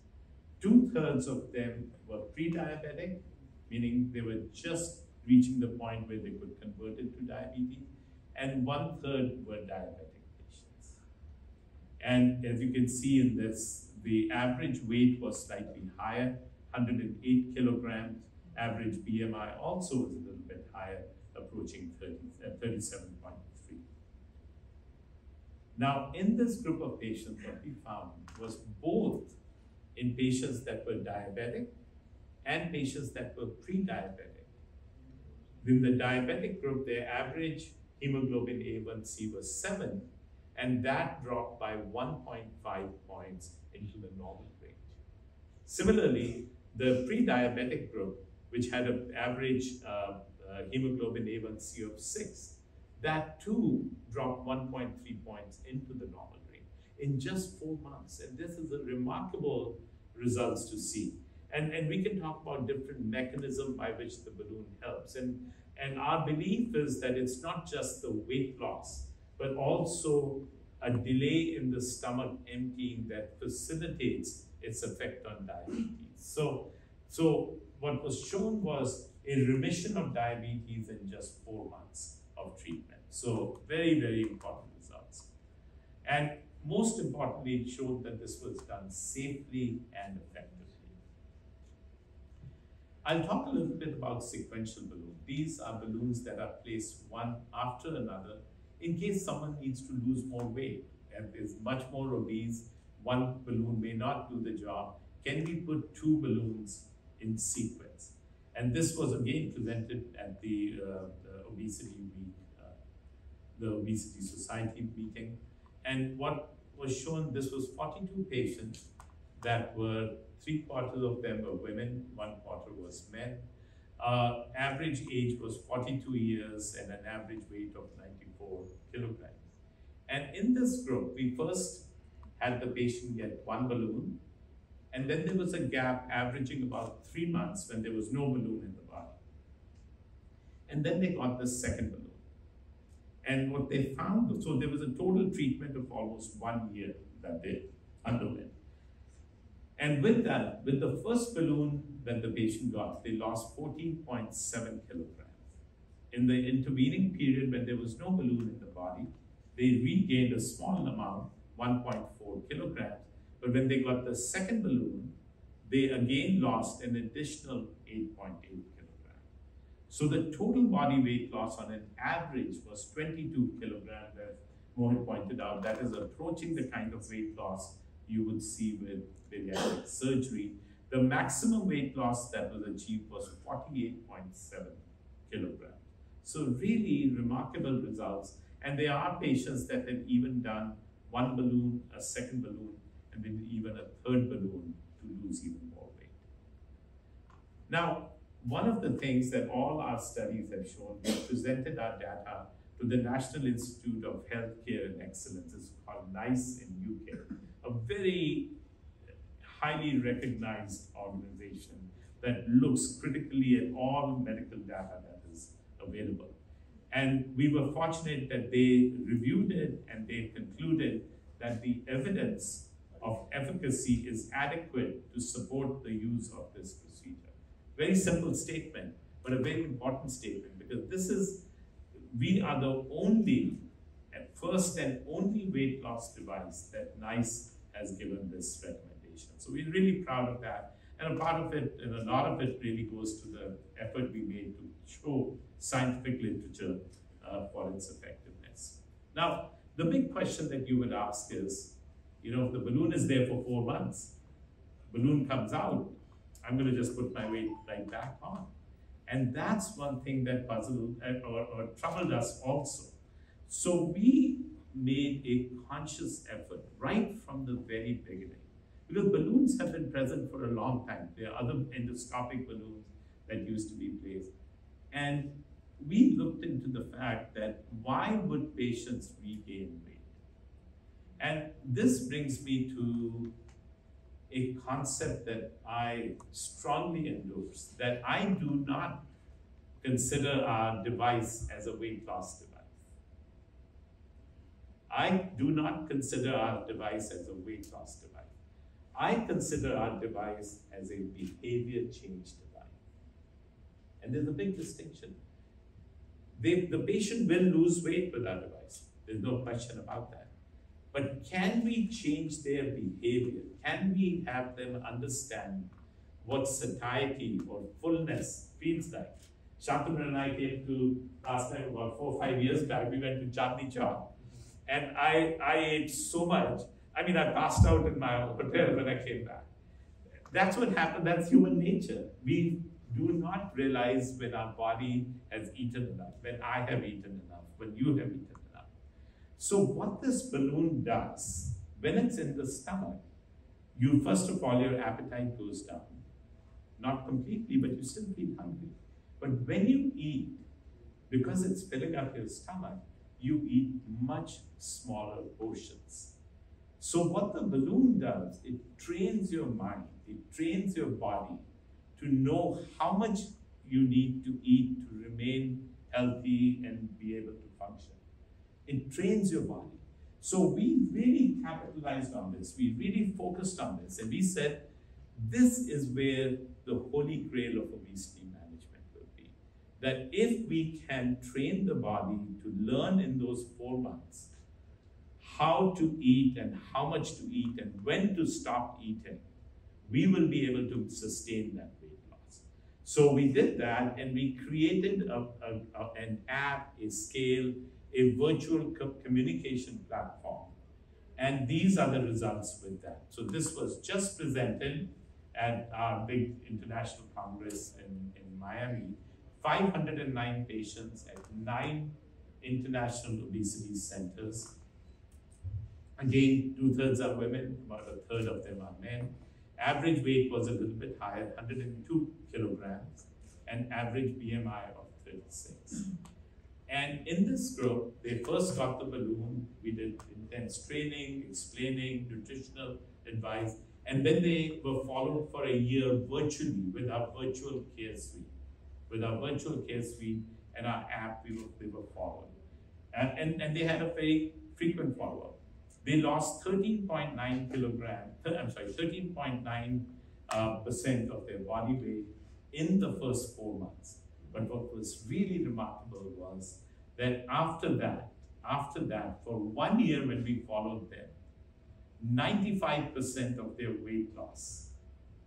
Two-thirds of them were pre-diabetic, meaning they were just reaching the point where they could convert it to diabetes, and one-third were diabetic patients. And as you can see in this, the average weight was slightly higher, 108 kilograms. Average BMI also was a little bit higher, approaching 30, uh, 37.3. Now, in this group of patients, what we found was both in patients that were diabetic and patients that were pre-diabetic. In the diabetic group, their average hemoglobin A1C was 7, and that dropped by 1.5 points into the normal range. Similarly, the pre-diabetic group, which had an average uh, uh, hemoglobin A1C of 6, that too dropped 1.3 points into the normal range in just four months. And this is a remarkable results to see. And, and we can talk about different mechanism by which the balloon helps. And, and our belief is that it's not just the weight loss, but also a delay in the stomach emptying that facilitates its effect on diabetes. So, so what was shown was a remission of diabetes in just four months of treatment. So very, very important results. And most importantly, it showed that this was done safely and effectively. I'll talk a little bit about sequential balloons. These are balloons that are placed one after another in case someone needs to lose more weight and is much more obese, one balloon may not do the job. Can we put two balloons in sequence? And this was again presented at the, uh, the obesity week, the obesity society meeting. And what was shown, this was 42 patients that were three quarters of them were women, one quarter was men. Uh, average age was 42 years and an average weight of 94 kilograms. And in this group, we first had the patient get one balloon, and then there was a gap averaging about three months when there was no balloon in the body. And then they got the second balloon. And what they found, so there was a total treatment of almost one year that they underwent. And with that, with the first balloon that the patient got, they lost 14.7 kilograms. In the intervening period when there was no balloon in the body, they regained a small amount, 1.4 kilograms. But when they got the second balloon, they again lost an additional 8.8 kilograms. So the total body weight loss on an average was 22 kilograms, as Mohit pointed out. That is approaching the kind of weight loss you would see with bariatric surgery. The maximum weight loss that was achieved was 48.7 kilograms. So really remarkable results. And there are patients that have even done one balloon, a second balloon, and then even a third balloon to lose even more weight. Now, one of the things that all our studies have shown, we presented our data to the National Institute of Healthcare and Excellence, it's called NICE in UK, a very highly recognized organization that looks critically at all medical data that is available. And we were fortunate that they reviewed it and they concluded that the evidence of efficacy is adequate to support the use of this procedure. Very simple statement, but a very important statement because this is, we are the only, first and only weight loss device that NICE has given this recommendation. So we're really proud of that. And a part of it, and a lot of it really goes to the effort we made to show scientific literature uh, for its effectiveness. Now, the big question that you would ask is, you know, if the balloon is there for four months, balloon comes out, I'm going to just put my weight right back on. And that's one thing that puzzled uh, or, or troubled us also. So we made a conscious effort right from the very beginning. Because balloons have been present for a long time. There are other endoscopic balloons that used to be placed. And we looked into the fact that why would patients regain weight? And this brings me to a concept that I strongly endorse, that I do not consider our device as a weight loss device. I do not consider our device as a weight loss device. I consider our device as a behavior change device. And there's a big distinction. They, the patient will lose weight with our device. There's no question about that. But can we change their behavior? Can we have them understand what satiety or fullness feels like? Shantanu and I came to last time about four or five years back. We went to Chandni Chowk, and I I ate so much. I mean, I passed out in my hotel when I came back. That's what happened. That's human nature. We do not realize when our body has eaten enough, when I have eaten enough, when you have eaten. So what this balloon does, when it's in the stomach, you first of all, your appetite goes down. Not completely, but you still feel hungry. But when you eat, because it's filling up your stomach, you eat much smaller portions. So what the balloon does, it trains your mind, it trains your body to know how much you need to eat to remain healthy and be able to function. It trains your body. So we really capitalized on this. We really focused on this. And we said, this is where the holy grail of obesity management will be. That if we can train the body to learn in those four months how to eat and how much to eat and when to stop eating, we will be able to sustain that weight loss. So we did that and we created a, a, a, an app, a scale, a virtual co communication platform. And these are the results with that. So this was just presented at our big international congress in, in Miami. 509 patients at nine international obesity centers. Again, two-thirds are women, about a third of them are men. Average weight was a little bit higher, 102 kilograms, and average BMI of 36. And in this group, they first got the balloon. We did intense training, explaining, nutritional advice, and then they were followed for a year virtually with our virtual care suite. With our virtual care suite and our app, we were, they were followed. And, and, and they had a very frequent follow-up. They lost 13.9 kilograms, I'm sorry, 13.9 uh, percent of their body weight in the first four months. But what was really remarkable was that after that, after that, for one year when we followed them, 95% of their weight loss,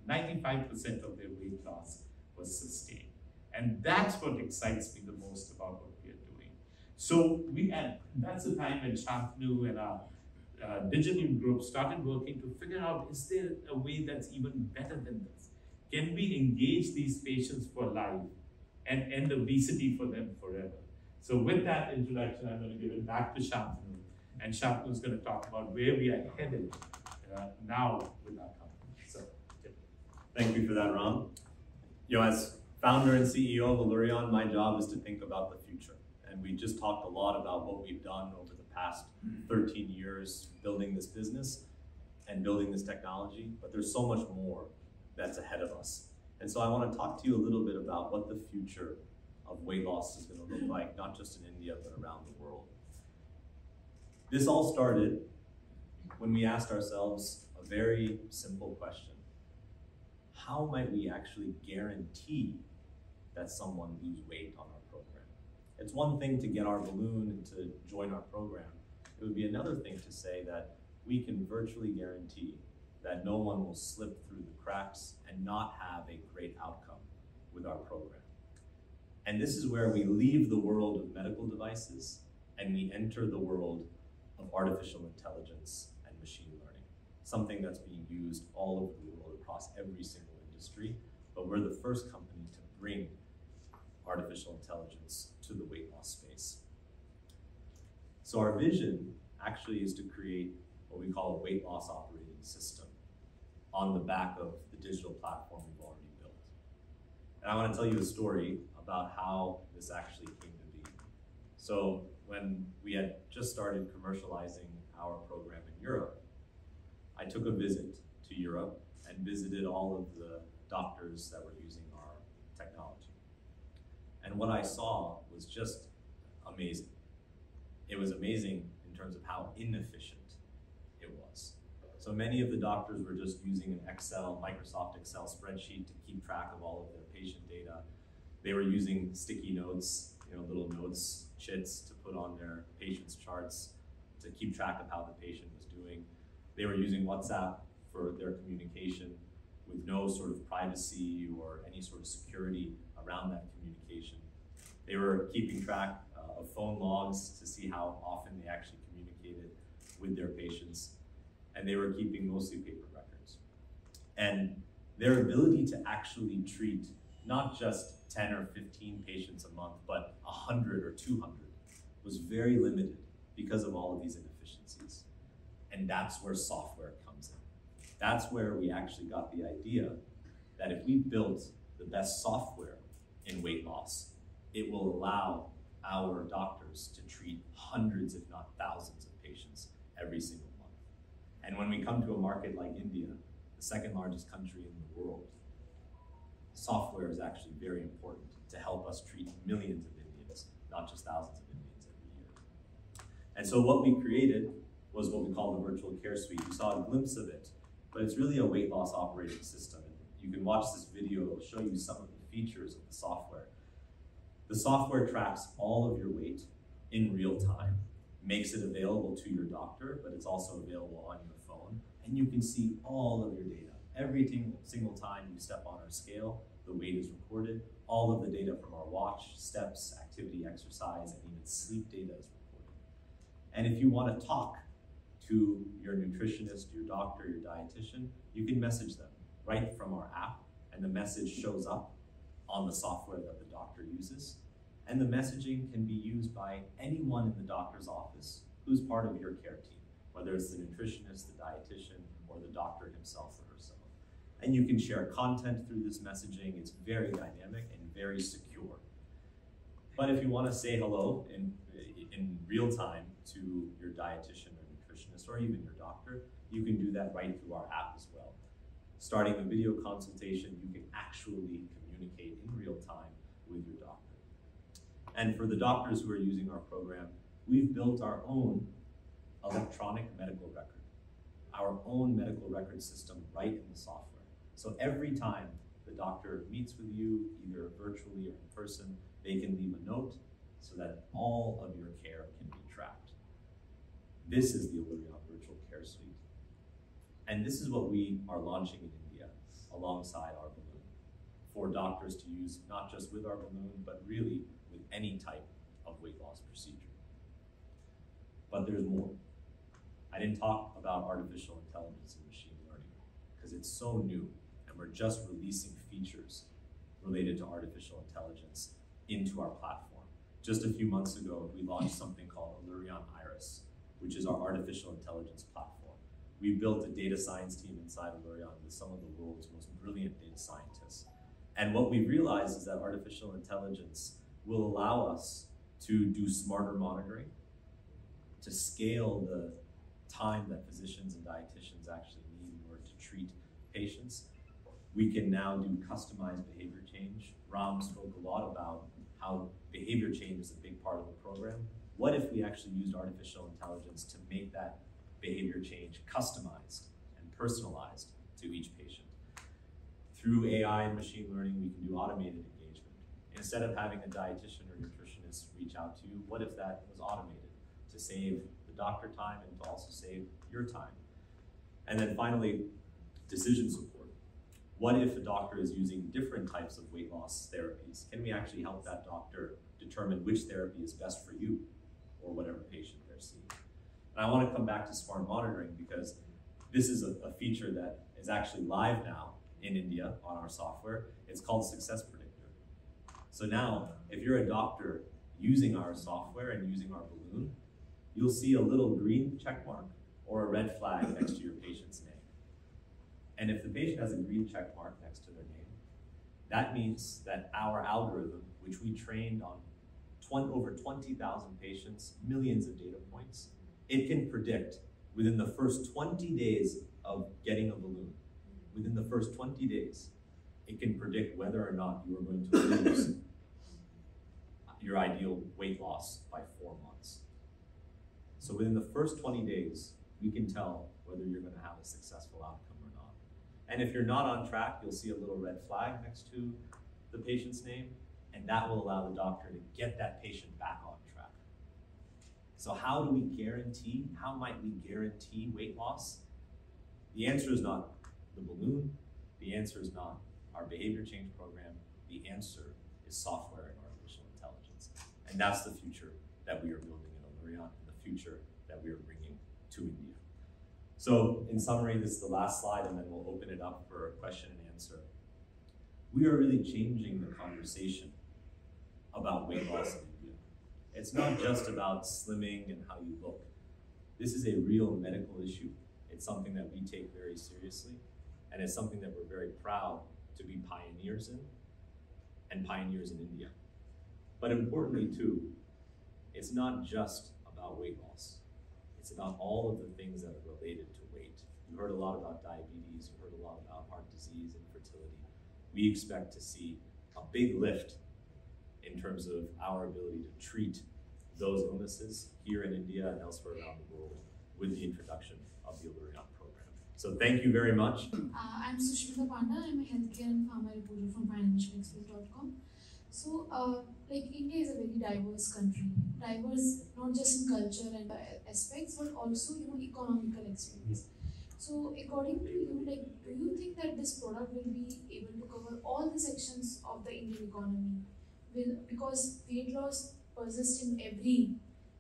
95% of their weight loss was sustained. And that's what excites me the most about what we are doing. So we, and that's the time when Shantanu and our uh, digital group started working to figure out, is there a way that's even better than this? Can we engage these patients for life and end obesity for them forever? So with that introduction, I'm going to give it back to Shantanu and Shantanu is going to talk about where we are headed uh, now with our company. So, yeah. Thank you for that, Ram. You know, as founder and CEO of Allurion, my job is to think about the future. And we just talked a lot about what we've done over the past 13 years building this business and building this technology, but there's so much more that's ahead of us. And so I want to talk to you a little bit about what the future of weight loss is going to look like, not just in India, but around the world. This all started when we asked ourselves a very simple question. How might we actually guarantee that someone lose weight on our program? It's one thing to get our balloon and to join our program. It would be another thing to say that we can virtually guarantee that no one will slip through the cracks and not have a great outcome with our program. And this is where we leave the world of medical devices and we enter the world of artificial intelligence and machine learning, something that's being used all over the world across every single industry. But we're the first company to bring artificial intelligence to the weight loss space. So our vision actually is to create what we call a weight loss operating system on the back of the digital platform we've already built. And I want to tell you a story about how this actually came to be. So when we had just started commercializing our program in Europe, I took a visit to Europe and visited all of the doctors that were using our technology. And what I saw was just amazing. It was amazing in terms of how inefficient. So many of the doctors were just using an Excel, Microsoft Excel spreadsheet to keep track of all of their patient data. They were using sticky notes, you know, little notes, chits to put on their patient's charts to keep track of how the patient was doing. They were using WhatsApp for their communication with no sort of privacy or any sort of security around that communication. They were keeping track uh, of phone logs to see how often they actually communicated with their patients, and they were keeping mostly paper records. And their ability to actually treat not just 10 or 15 patients a month, but 100 or 200 was very limited because of all of these inefficiencies. And that's where software comes in. That's where we actually got the idea that if we built the best software in weight loss, it will allow our doctors to treat hundreds, if not thousands, of patients every single. And when we come to a market like India, the second largest country in the world, software is actually very important to help us treat millions of Indians, not just thousands of Indians every year. And so what we created was what we call the virtual care suite. You saw a glimpse of it, but it's really a weight loss operating system. You can watch this video, it'll show you some of the features of the software. The software tracks all of your weight in real time, makes it available to your doctor, but it's also available on your and you can see all of your data. Every single time you step on our scale, the weight is recorded. All of the data from our watch, steps, activity, exercise, and even sleep data is recorded. And if you want to talk to your nutritionist, your doctor, your dietitian, you can message them right from our app, and the message shows up on the software that the doctor uses. And the messaging can be used by anyone in the doctor's office who's part of your care team, whether it's the nutritionist, the dietitian, or the doctor himself or herself. And you can share content through this messaging. It's very dynamic and very secure. But if you want to say hello in, in real time to your dietitian or nutritionist or even your doctor, you can do that right through our app as well. Starting a video consultation, you can actually communicate in real time with your doctor. And for the doctors who are using our program, we've built our own electronic medical record, our own medical record system right in the software. So every time the doctor meets with you, either virtually or in person, they can leave a note so that all of your care can be tracked. This is the Allurion Virtual Care Suite. And this is what we are launching in India alongside our balloon for doctors to use not just with our balloon, but really with any type of weight loss procedure. But there's more. I didn't talk about artificial intelligence and machine learning because it's so new and we're just releasing features related to artificial intelligence into our platform. Just a few months ago, we launched something called Allurion Iris, which is our artificial intelligence platform. We built a data science team inside Allurion with some of the world's most brilliant data scientists. And what we realized is that artificial intelligence will allow us to do smarter monitoring, to scale the time that physicians and dietitians actually need in order to treat patients. We can now do customized behavior change. Ram spoke a lot about how behavior change is a big part of the program. What if we actually used artificial intelligence to make that behavior change customized and personalized to each patient? Through AI and machine learning, we can do automated engagement. Instead of having a dietitian or nutritionist reach out to you, what if that was automated to save doctor time and to also save your time? And then finally, decision support. What if a doctor is using different types of weight loss therapies? Can we actually help that doctor determine which therapy is best for you or whatever patient they're seeing? And I want to come back to smart monitoring because this is a, a feature that is actually live now in India on our software. It's called Success Predictor. So now, if you're a doctor using our software and using our balloon, you'll see a little green check mark or a red flag next to your patient's name. And if the patient has a green check mark next to their name, that means that our algorithm, which we trained on 20, over 20,000 patients, millions of data points, it can predict within the first 20 days of getting a balloon within the first 20 days, it can predict whether or not you are going to lose [coughs] your ideal weight loss by four months. So within the first 20 days, we can tell whether you're going to have a successful outcome or not. And if you're not on track, you'll see a little red flag next to the patient's name, and that will allow the doctor to get that patient back on track. So how do we guarantee, how might we guarantee weight loss? The answer is not the balloon? The answer is not our behavior change program. The answer is software and artificial intelligence. And that's the future that we are building and the future that we are bringing to India. So in summary, this is the last slide and then we'll open it up for a question and answer. We are really changing the conversation about weight loss in India. It's not just about slimming and how you look. This is a real medical issue. It's something that we take very seriously. And it's something that we're very proud to be pioneers in and pioneers in India. But importantly, too, it's not just about weight loss. It's about all of the things that are related to weight. You heard a lot about diabetes, you heard a lot about heart disease, and fertility. We expect to see a big lift in terms of our ability to treat those illnesses here in India and elsewhere around the world with the introduction of the Allurion program. so thank you very much. Uh, I'm Sushmita Panda. I'm a healthcare and pharma reporter from financialexpress.com. So, uh, like India is a very diverse country, diverse not just in culture and aspects, but also you know economical experience. So according to you, like, do you think that this product will be able to cover all the sections of the Indian economy? Will because weight loss persists in every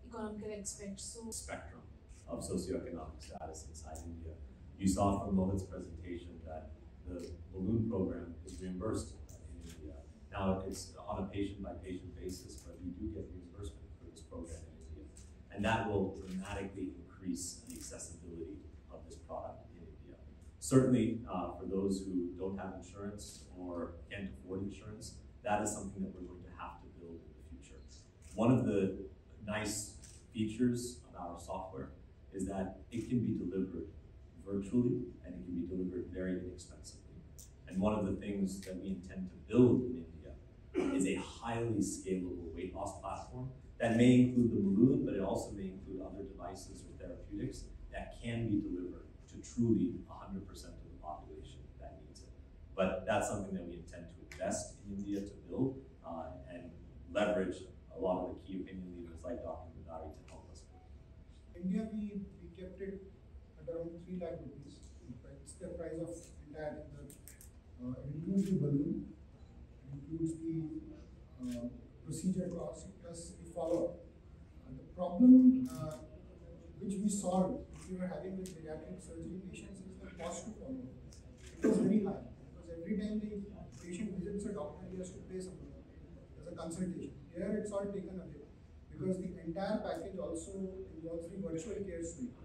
economical aspect. So spectrum of socioeconomic status inside India. You saw from Mohit's presentation that the balloon program is reimbursed. Now it's on a patient by patient basis, but you do get reimbursement for this program in India. And that will dramatically increase the accessibility of this product in India. Certainly, uh, for those who don't have insurance or can't afford insurance, that is something that we're going to have to build in the future. One of the nice features of our software is that it can be delivered virtually and it can be delivered very inexpensively. And one of the things that we intend to build in India is a highly scalable weight loss platform that may include the balloon, but it also may include other devices or therapeutics that can be delivered to truly 100% of the population that needs it. But that's something that we intend to invest in India to build uh, and leverage a lot of the key opinion leaders like Dr. Bhandari to help us. India, we, we kept it at around 3 lakh rupees. It's the price of entire, the, uh, the balloon, includes the uh, procedure cost, plus the follow-up. The problem uh, which we solved, we were having with bariatric surgery patients, is the cost to follow. It was very high, because every time the patient visits a doctor, he has to pay something as a consultation. Here it's all taken away because the entire package also involves the virtual care suite.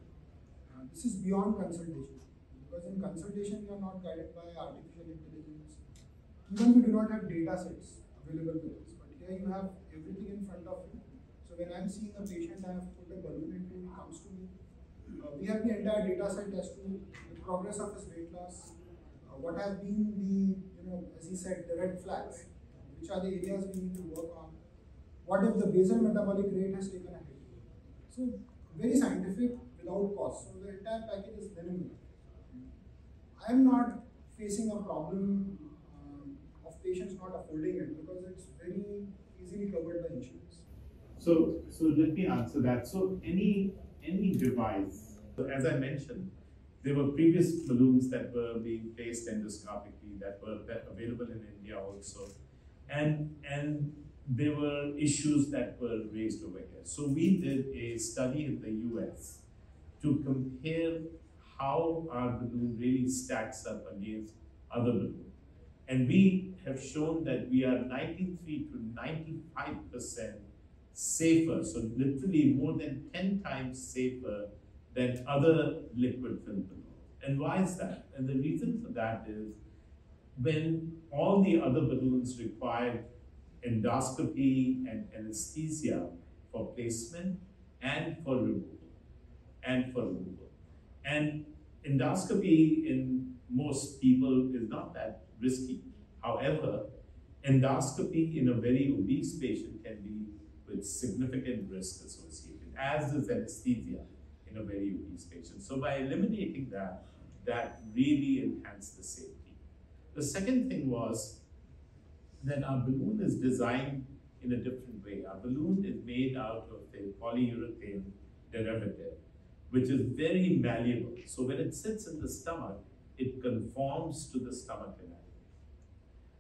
Uh, this is beyond consultation because in consultation you are not guided by artificial intelligence. Even we do not have data sets available with us, but here you have everything in front of you. So when I'm seeing a patient, I have put a balloon into, he comes to me. Uh, we have the entire data set as to the progress of his weight loss, uh, what have been the, you know, as he said, the red flags, which are the areas we need to work on what if the basal metabolic rate has taken a hit? So very scientific without cost. So the entire package is minimal. I am not facing a problem patients not affording it because it's very easily covered by insurance. So, so let me answer that. So any any device, so as I mentioned, there were previous balloons that were being placed endoscopically that were available in India also, and and there were issues that were raised over here. So we did a study in the US to compare how our balloon really stacks up against other balloons. And we have shown that we are 93 to 95% safer, so literally more than 10 times safer than other liquid balloons. And why is that? And the reason for that is when all the other balloons required endoscopy and anesthesia for placement and for removal. And for removal. And endoscopy in most people is not that risky. However, endoscopy in a very obese patient can be with significant risk associated, as is anesthesia in a very obese patient. So by eliminating that, that really enhanced the safety. The second thing was that our balloon is designed in a different way. Our balloon is made out of a polyurethane derivative, which is very malleable. So when it sits in the stomach, it conforms to the stomach anatomy.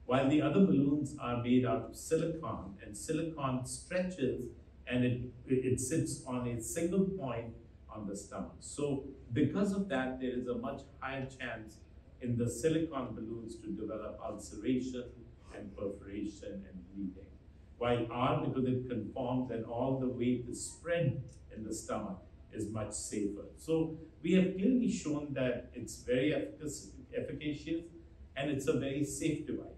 While the other balloons are made out of silicon, and silicon stretches and it, it sits on a single point on the stomach. So because of that, there is a much higher chance in the silicon balloons to develop ulceration, and perforation and bleeding. While R, because it conforms and all the weight is spread in the stomach, is much safer. So we have clearly shown that it's very efficacious and it's a very safe device.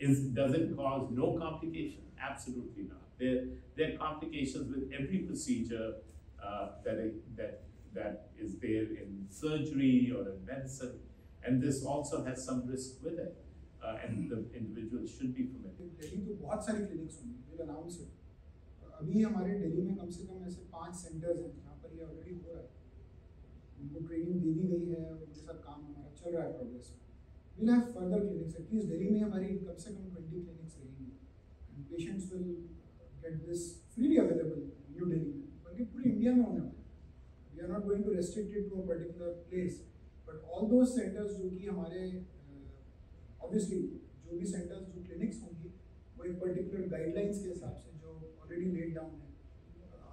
Is, does it cause no complication? Absolutely not. There, there are complications with every procedure uh, that, that, that is there in surgery or in medicine, and this also has some risk with it uh, and the individual should be familiar. Delhi तो बहुत सारी clinics होंगी will announce it अभी हमारे दिल्ली में कम से कम ऐसे पांच सेंटर्स हैं जहाँ पर ये ऑलरेडी हो रहा है उनको ट्रेनिंग दे दी गई है और उनके साथ काम हमारा चल रहा है प्रोग्रेस में we'll have further clinics. At least Delhi में हमारी कम से कम 20 clinics रहेंगी and patients will get this freely available in New Delhi में बल्कि पूरी इंडिया में होने वाला है we are not going to restrict it to a particular place but all those centers जो कि हमारे obviously जो भी centers जो clinics होंगी वो एक particular guidelines के हिसाब से जो already laid down है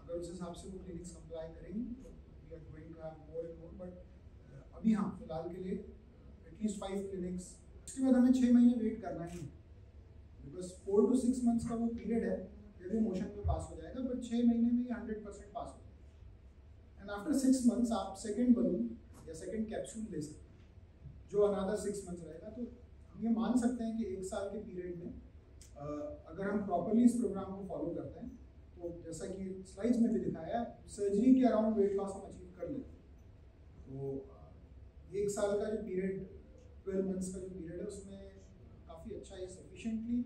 अगर उस हिसाब से वो clinics comply करेंगी तो we are going to have more and more but अभी हाँ फ़िलहाल के लिए एटलीस्ट फाइव क्लिनिक्स उसके बाद हमें छः महीने वेट करना ही। है because four to six months का वो पीरियड है यदि मोशन में पास हो जाएगा बट छः महीने में ये हंड्रेड परसेंट पास हो एंड आफ्टर सिक्स मंथ्स आप सेकेंड बलून या सेकेंड कैप्सूल ले सकते हैं। जो अनादर सिक्स मंथ्स रहेगा तो हम ये मान सकते हैं कि एक साल के पीरियड में अगर हम प्रॉपरली इस प्रोग्राम को फॉलो करते हैं तो जैसा कि स्लाइड्स में भी दिखाया सर्जरी के अराउंड वेट लॉस हम अचीव कर लेते हैं। तो एक साल का जो पीरियड ट्वेल्व मंथ्स का जो पीरियड है उसमें काफ़ी अच्छा है सफिशिएंटली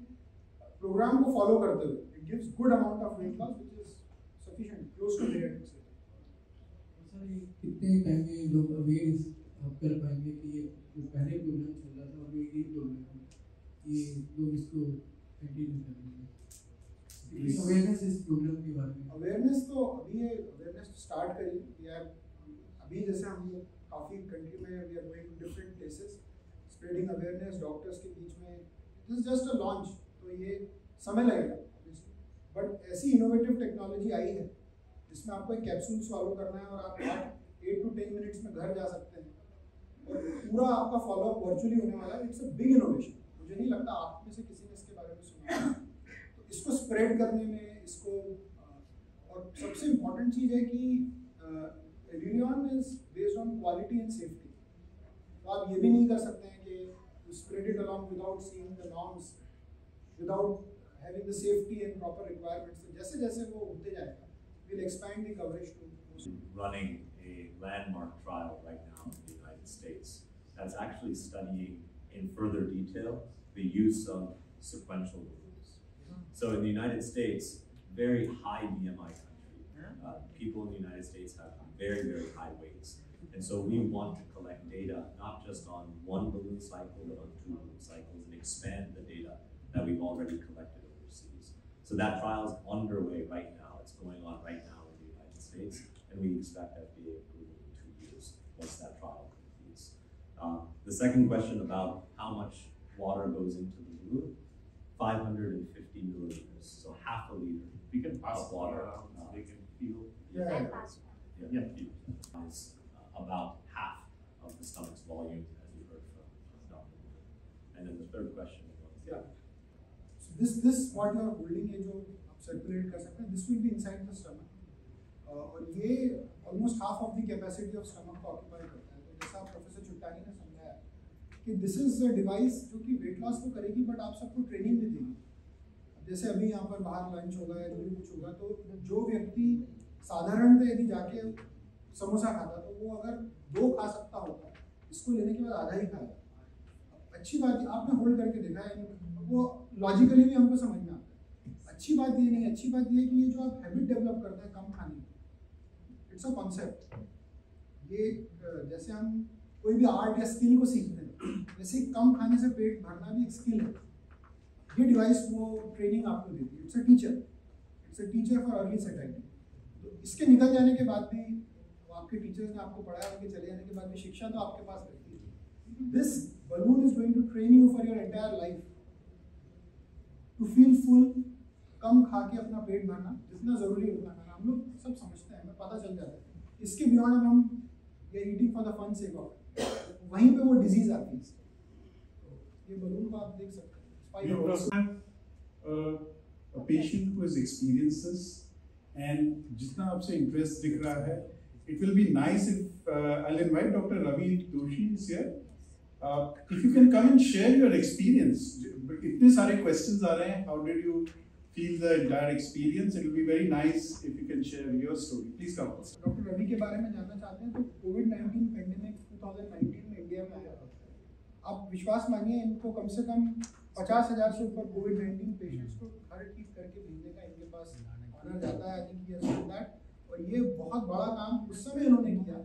प्रोग्राम को फॉलो करते हुए it gives good amount of weight loss which is sufficient close to period कितने टाइम में लोग अवेयर कर पाएँगे कि ये जो पहले प्रोग्राम चल रहा था और जो ये प्रोग्राम ये लोग इसको कंटिन्यू करेंगे अवेयरनेस इस प्रोग्राम के बारे में। अवेयरनेस तो अभी ये अवेयरनेस स्टार्ट करी वी आर अभी जैसे हम लोग काफ़ी कंट्री में we are going different places spreading awareness doctors के बीच में दिस जस्ट अ लॉन्च तो ये समय लगेगा बट ऐसी इनोवेटिव टेक्नोलॉजी आई है, जिसमें आपको एक कैप्सूल सॉल्व करना है और आप एट टू टेन मिनट्स में घर जा सकते हैं। और पूरा आपका फॉलोअप वर्चुअली होने वाला है इट्स अ बिग इनोवेशन मुझे नहीं लगता आप में से किसी ने इसके बारे में सुना तो इसको स्प्रेड करने में, इसको और सबसे इम्पोर्टेंट चीज़ है कि Allurion is based on quality and safety तो आप ये भी नहीं कर सकते हैं कि you spread it along without seeing the norms without having the safety and proper requirements जैसे जैसे वो होते जाएगा we'll expand the coverage to running a landmark trial right now in the United States that's actually studying in further detail the use of sequential balloons. So in the United States, very high BMI country. Uh, people in the United States have very, very high weights. And so we want to collect data, not just on one balloon cycle, but on two balloon cycles and expand the data that we've already collected overseas. So that trial is underway right now. It's going on right now in the United States, and we expect FDA approval in two years once that trial completes. Um, the second question about how much water goes into the balloon, 550 milliliters, so half a liter We can pass water water. around so uh, they can feel. yeah, yeah, Yeah. is uh, about half of the stomach's volume, as you heard from uh, Dr. And then the third question was. Yeah. So this this what you are holding है जो आप हैं this will be inside the stomach uh, और ये almost half of the capacity of stomach को occupy करता है तो जैसा प्रोफेसर चुट्टानी ने समझाया कि this is a device जो कि weight loss तो करेगी but आप सबको training भी देगी जैसे अभी यहाँ पर बाहर लंच होगा या जो भी कुछ होगा तो जो व्यक्ति साधारणतः यदि जाके समोसा खाता तो वो अगर दो खा सकता होता, इसको लेने के बाद आधा ही खाएगा अच्छी बात आपने होल्ड करके देखा है वो लॉजिकली भी हमको समझ में आता है। अच्छी बात ये नहीं, अच्छी बात ये कि ये जो आप हैबिट डेवलप करते हैं, कम खाने की इट्स अ कॉन्सेप्ट ये जैसे हम कोई भी आर्ट या स्किल को सीखते हैं वैसे कम खाने से पेट भरना भी एक स्किल है। ये डिवाइस वो ट्रेनिंग आपको देती है। It's a teacher it's a teacher for early satiety तो इसके निकल जाने के बाद भी आपके टीचर्स ने आपको पढ़ाया उनके चले जाने के बाद भी शिक्षा तो आपके पास रहती है this balloon is going to train you for your entire life. To feel full कम खा के अपना पेट भरना जितना ज़रूरी होता है हम लोग सब समझते हैं हमें पता चल जाता है। इसके बियॉन्ड अब हम ये ईटिंग फॉर द फन से वहीं पे वो डिज़ीज़ आती है। ये बलून को आप देख सकते हैं। Who has experienced this, and जितना आपसे interest दिख रहा है, it will be nice if uh, I'll invite Dr. Ravi Doshi is here. Uh, if you can come and share your experience. इतने सारे questions आ रहे हैं. How did you feel the entire experience? It will be very nice if you can share your story. Please come. Doctor Ravi के बारे में जानना चाहते हैं तो कोविड 19 पेंडेमिक 2019 में इंडिया में आया आप विश्वास मानिए इनको कम से कम पचास हज़ार से ऊपर कोविड 19 पेशेंट्स को घर ठीक करके भेजने का इनके पास ऑर्डर जाता है आई थिंक दैट और ये बहुत बड़ा काम उस समय इन्होंने किया।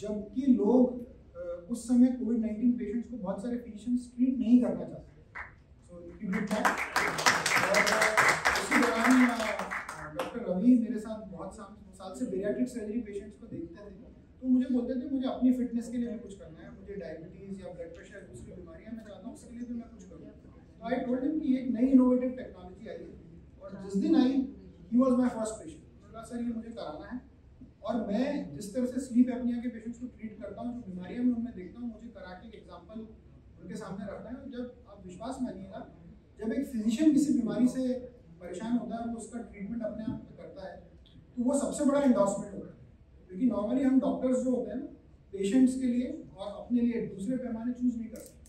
जबकि लोग उस समय कोविड 19 पेशेंट्स को बहुत सारे पेशेंट्स ट्रीट नहीं करना चाहते उसी दौरान डॉक्टर रवि मेरे साथ बहुत साल से बेरियाट्रिक सर्जरी पेशेंट्स को देखते थे। तो मुझे बोलते थे, मुझे अपनी फिटनेस के लिए भी कुछ करना है। मुझे डायबिटीज़ या ब्लड प्रेशर दूसरी बीमारियाँ, मैं चाहता हूँ उसके लिए भी मैं कुछ करूँ। तो आई टोल्ड हिम कि एक नई इनोवेटिव टेक्नोलॉजी आई और जिस दिन I he was my first patient बोला, सर, ये मुझे कराना है और मैं जिस तरह से स्लीप एपनिया के पेशेंट्स को ट्रीट करता हूँ, जो बीमारियाँ मैं उनमें देखता हूँ, मुझे करा के एग्ज़ाम्पल उनके सामने रखना है जब आप विश्वास मानिएगा, जब एक फिजिशियन किसी बीमारी से परेशान होता है वो उसका ट्रीटमेंट अपने आप करता है तो वो सबसे बड़ा इंडोसमेंट होता है। क्योंकि नॉर्मली हम डॉक्टर्स जो होते हैं ना पेशेंट्स के लिए और अपने लिए दूसरे पैमाने चूज़ नहीं करते।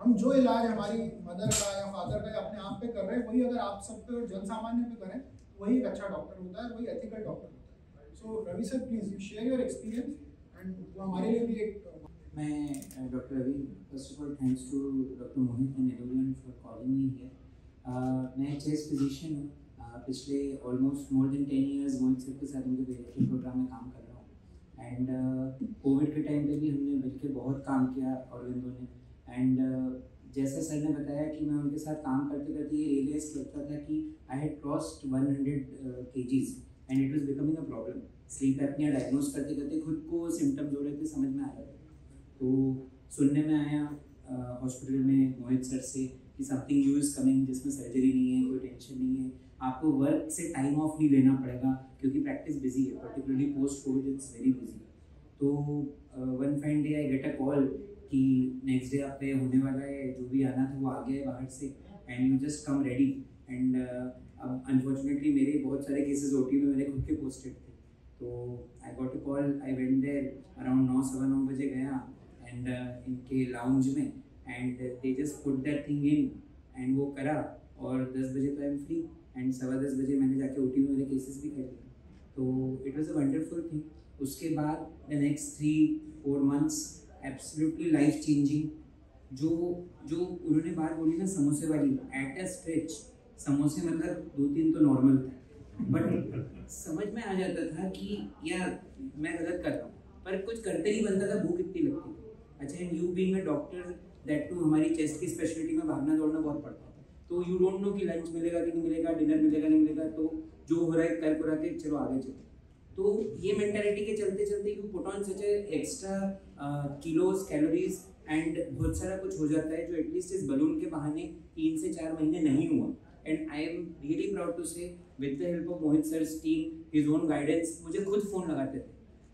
हम जो इलाज हमारी मदर का या फादर का या अपने आप पे कर रहे हैं, वही अगर आप सब पे और जन सामान्य पे करें वही एक अच्छा डॉक्टर होता है वही एथिकल डॉक्टर होता है। So Ravi sir please you share your experience and वो हमारे लिए भी एक मैं doctor Ravi first of all thanks to doctor Mohit and everyone for calling me here मैं चेस्ट फिजिशियन हूँ। Uh, पिछले almost more than ten years Mohit sir के साथ उनके बेहतरीन प्रोग्राम में काम कर रहा हूँ। एंड कोविड के टाइम पे भी हमने मिलकर बहुत काम किया और ने एंड uh, जैसे सर ने बताया कि मैं उनके साथ काम करते करते ये रियलाइज़ करता था कि I had crossed one hundred K Gs and it was becoming a problem sleep apnea diagnose करते करते खुद को सिम्टम्स हो रहे थे समझ में आ रहा था। तो सुनने में आया हॉस्पिटल में मोहित सर से कि समथिंग यू इज़ कमिंग जिसमें सर्जरी नहीं है, कोई टेंशन नहीं है। आपको वर्क से टाइम ऑफ़ नहीं लेना पड़ेगा क्योंकि प्रैक्टिस बिज़ी है particularly post covid it's very busy तो one fine day I get a call कि नेक्स्ट डे आप होने वाला है जो भी आना था वो आ गया है बाहर से and you just come ready and अब अनफॉर्चुनेटली मेरे बहुत सारे केसेस ओटी में मेरे खुद के पोस्टेड थे। तो I got a call I went there around नौ सवा नौ बजे गया एंड uh, इनके लाउंज में and they just put that thing in and वो करा और दस बजे तो आई एम फ्री एंड सवा दस बजे मैंने जाके ओटी में मेरे केसेस भी कर लिए। तो it was a wonderful thing उसके बाद the next three four months absolutely life changing जो जो उन्होंने बात बोली ना समोसे वाली एट अ स्ट्रेच समोसे मतलब दो तीन तो नॉर्मल था। बट समझ में आ जाता था कि यार, मैं गलत कर रहा हूँ। पर कुछ करते नहीं बनता था, भूख इतनी लगती थी। अच्छा and you being a doctor that too हमारी चेस्ट की स्पेशलिटी में भागना दौड़ना बहुत पड़ता है तो यू डोंट नो कि लंच मिलेगा कि नहीं मिलेगा डिनर मिलेगा, नहीं मिलेगा तो जो हो रहा है, कर, करा के चलो आगे चलो तो ये मेंटालिटी के चलते चलते you put on such extra kilos calories and बहुत सारा कुछ हो जाता है जो एटलीस्ट इस बलून के बहाने तीन से चार महीने नहीं हुआ। And I am really proud to say with the help of Mohit sir's team his own guidance मुझे खुद फ़ोन लगाते थे।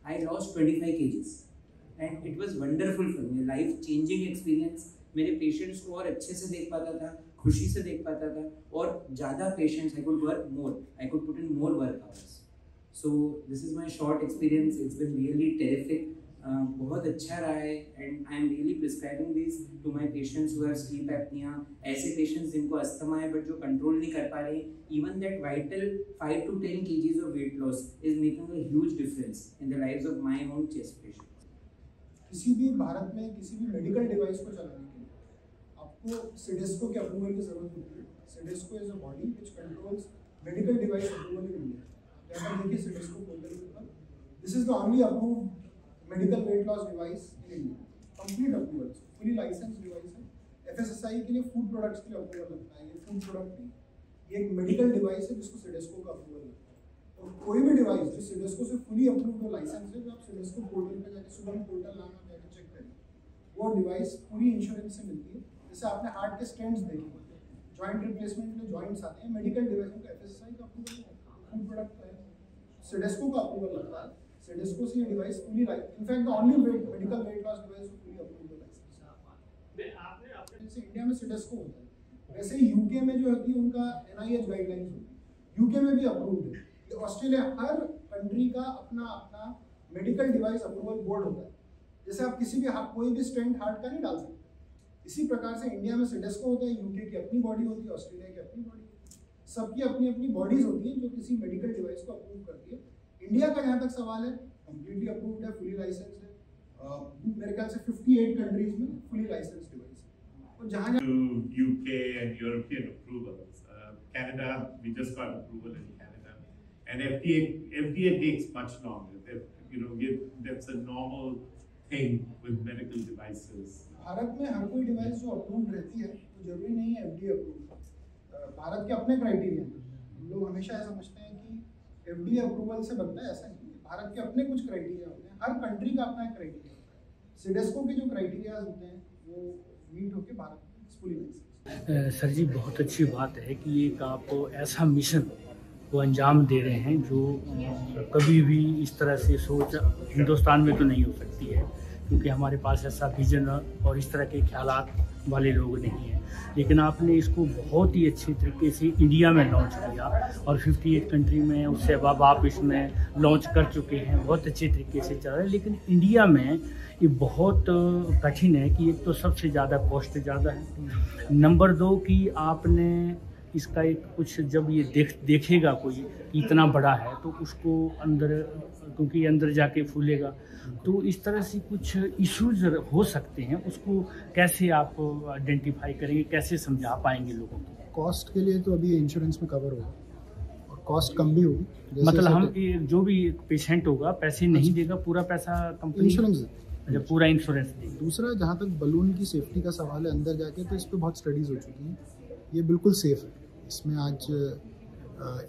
I loss twenty five KGs and it was wonderful for me life changing experience मेरे patients को और अच्छे से देख पाता था, खुशी से देख पाता था और ज़्यादा patients I could work more I could put in more work hours so this is my short experience it's been really terrific बहुत अच्छा रहा है and I am really prescribing this to my patients who have sleep apnea ऐसे patients जिनको asthma है but जो control नहीं कर पा रहे even that vital five to ten K Gs of weight loss is making a huge difference in the life of my own chest patient किसी भी भारत में किसी भी मेडिकल डिवाइस को चलाने के लिए आपको सिडेस्को के अप्रूवल की ज़रूरत होती है? CDSCO is a body which controls medical device approval in India देखिए CDSCO this is the only approved medical weight loss device in India complete approval fully license device है। एफएसएसआई के लिए फ़ूड प्रोडक्ट्स के लिए अप्रूवल लगता है। ये food product नहीं ये एक मेडिकल डिवाइस है जिसको सिडेस्को का अप्रूवल लगता है। और कोई भी डिवाइस जो सिडेस्को से फुली अप्रूव्ड और लाइसेंस है जो आप सिडेस्को पोर्टल पे जाके सुगम पोर्टल नाम है जाके चेक करें वो डिवाइस पूरी इंश्योरेंस से मिलती है। जैसे आपने हार्ट के स्टेंट्स देखे जॉइंट रिप्लेसमेंट के लिए जॉइंट्स आते हैं। मेडिकल डिवाइस का एफएसएसआई का अप्रूवल फ़ूड प्रोडक्ट है। सिडेस्को का अप्रूवल लगता है। से ये device fully like in fact the only weight medical weight loss device fully approved license जैसे इंडिया में सिडेस्को होता है वैसे ही यूके में जो होती है उनका एनआईएच गाइडलाइंस होती है यूके में भी अप्रूव्ड है। ये ऑस्ट्रेलिया हर कंट्री का अपना अपना मेडिकल डिवाइस अप्रूवल बोर्ड होता है। जैसे आप किसी भी कोई भी स्टेंट हार्ट का नहीं डाल सकते। इसी प्रकार से इंडिया में सिडेस्को होता है यूके की अपनी बॉडी होती है ऑस्ट्रेलिया की अपनी बॉडी सबकी अपनी अपनी बॉडीज होती हैं जो किसी मेडिकल डिवाइस को अप्रूव करती है। इंडिया का जहाँ तक सवाल है कम्प्लीटली अप्रूव्ड है फुली लाइसेंस है। मेरे ख्याल से 58 कंट्रीज़ में फुली लाइसेंस है। तो जहाँ जहाँ UK and European approval Canada we just got approval in Canada and FDA FDA takes much longer you know give that's a normal thing with medical devices Bharat में हर कोई device जो approved रहती है तो ज़रूरी नहीं है एफडीए अप्रूव भारत के अपने क्राइटेरिया हैं। लोग हमेशा समझते हैं एफडीए अप्रूवल से बनता है ऐसा नहीं भारत के अपने कुछ क्राइटेरिया होते हैं। हर कंट्री का अपना एक क्राइटेरिया होता है। सिडेस्को के जो क्राइटेरियाज होते हैं वो मीट होके भारत में अ, सर जी बहुत अच्छी बात है कि एक आप ऐसा मिशन को अंजाम दे रहे हैं जो कभी भी इस तरह से सोच हिंदुस्तान में तो नहीं हो सकती है। क्योंकि हमारे पास ऐसा विजन और इस तरह के ख्याल वाले लोग नहीं हैं। लेकिन आपने इसको बहुत ही अच्छे तरीके से इंडिया में लॉन्च किया और 58 कंट्री में उससे अब आप इसमें लॉन्च कर चुके हैं। बहुत अच्छे तरीके से चल रहा है। लेकिन इंडिया में ये बहुत कठिन है कि एक तो सबसे ज़्यादा कॉस्ट ज़्यादा है। नंबर दो कि आपने इसका एक कुछ जब ये देख देखेगा कोई इतना बड़ा है तो उसको अंदर क्योंकि अंदर जाके फूलेगा। तो इस तरह से कुछ इश्यूज़ हो सकते हैं उसको कैसे आप आइडेंटिफाई करेंगे कैसे समझा पाएँगे लोगों को? कॉस्ट के लिए तो अभी इंश्योरेंस में कवर होगा और कॉस्ट कम भी होगी। मतलब हम जो भी पेशेंट होगा पैसे नहीं देगा पूरा पैसा कंपनी इंश्योरेंस अच्छा पूरा इंश्योरेंस देगी। दूसरा जहाँ तक बलून की सेफ्टी का सवाल है अंदर जाके तो इस पर बहुत स्टडीज़ हो चुकी हैं। ये बिल्कुल सेफ़ है। इसमें आज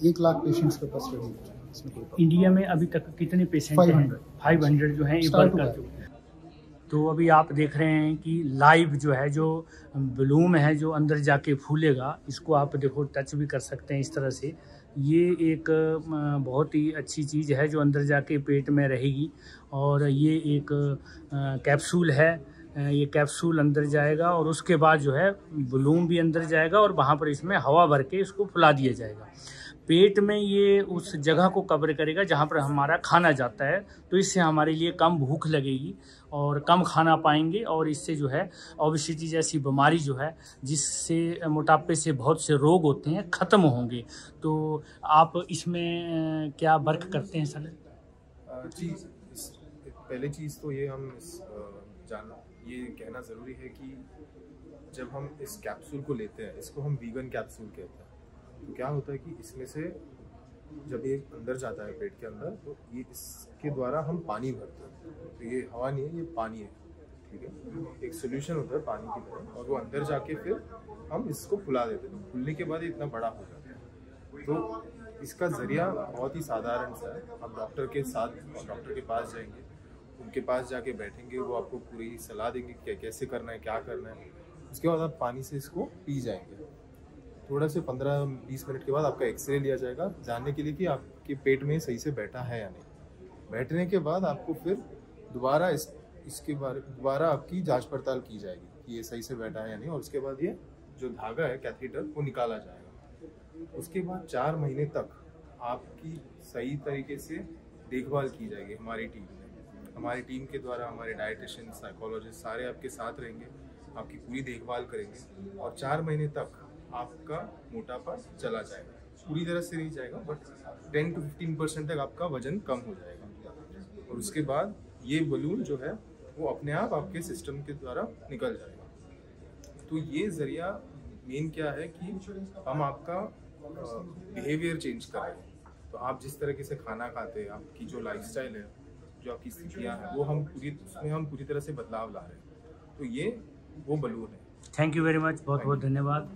एक लाख पेशेंट्स के पास स्टडी इंडिया में अभी तक कितने पेशेंट हैं? फाइव हंड्रेड जो हैं ये वर्क कर है। चुके हैं तो अभी आप देख रहे हैं कि लाइव जो है जो ब्लूम है जो अंदर जाके फूलेगा इसको आप देखो टच भी कर सकते हैं इस तरह से। ये एक बहुत ही अच्छी चीज़ है जो अंदर जाके पेट में रहेगी। और ये एक कैप्सूल है। ये कैप्सूल अंदर जाएगा और उसके बाद जो है बलून भी अंदर जाएगा और वहाँ पर इसमें हवा भर के इसको फुला दिया जाएगा। पेट में ये उस जगह को कवर करेगा जहाँ पर हमारा खाना जाता है तो इससे हमारे लिए कम भूख लगेगी और कम खाना पाएँगे और इससे जो है ओबिसिटी जैसी बीमारी जो है, जिससे, मोटापे से बहुत से रोग होते हैं, ख़त्म होंगे। तो आप इसमें क्या वर्क करते हैं, सर? इस- पहली चीज़ तो ये हम जानना ये कहना ज़रूरी है कि जब हम इस कैप्सूल को लेते हैं, इसको हम वीगन कैप्सूल कहते हैं तो क्या होता है कि इसमें से जब ये अंदर जाता है, पेट के अंदर तो ये इसके द्वारा हम पानी भरते हैं। तो ये हवा नहीं है, ये पानी है, ठीक है? एक सोल्यूशन होता है पानी की तरह, और वो अंदर जाके फिर हम इसको फुला देते हैं। फुलने के बाद इतना बड़ा हो जाता है। तो इसका ज़रिया बहुत ही साधारण सा है। आप डॉक्टर के साथ डॉक्टर के पास जाएँगे उनके पास जाके बैठेंगे, वो आपको पूरी सलाह देंगे क्या कैसे करना है, क्या करना है। उसके बाद आप पानी से इसको पी जाएँगे। थोड़ा से पंद्रह बीस मिनट के बाद आपका एक्सरे लिया जाएगा, जानने के लिए कि आपके पेट में सही से बैठा है या नहीं। बैठने के बाद आपको फिर दोबारा इस, इसके बारे, दोबारा आपकी जाँच पड़ताल की जाएगी कि ये सही से बैठा है या नहीं, और उसके बाद ये जो धागा है, कैथीटर, वो निकाला जाएगा। उसके बाद चार महीने तक आपकी सही तरीके से देखभाल की जाएगी, हमारी टीम। हमारी टीम के द्वारा, हमारे डाइटिशियन साइकोलॉजिस्ट सारे आपके साथ रहेंगे, आपकी पूरी देखभाल करेंगे और चार महीने तक आपका मोटापा चला जाएगा। पूरी तरह से नहीं जाएगा but ten to fifteen percent तक आपका वज़न कम हो जाएगा। और उसके बाद ये बलून जो है, वो अपने आप आपके सिस्टम के द्वारा निकल जाएगा। तो ये ज़रिया मेन क्या है कि हम आपका बिहेवियर चेंज कर तो आप जिस तरीके से खाना खाते हैं, आपकी जो लाइफस्टाइल है जो आपकी स्थितियाँ हैं वो हम पूरी उसमें हम पूरी तरह से बदलाव ला रहे हैं। तो ये वो बलून है। थैंक यू वेरी मच बहुत बहुत धन्यवाद।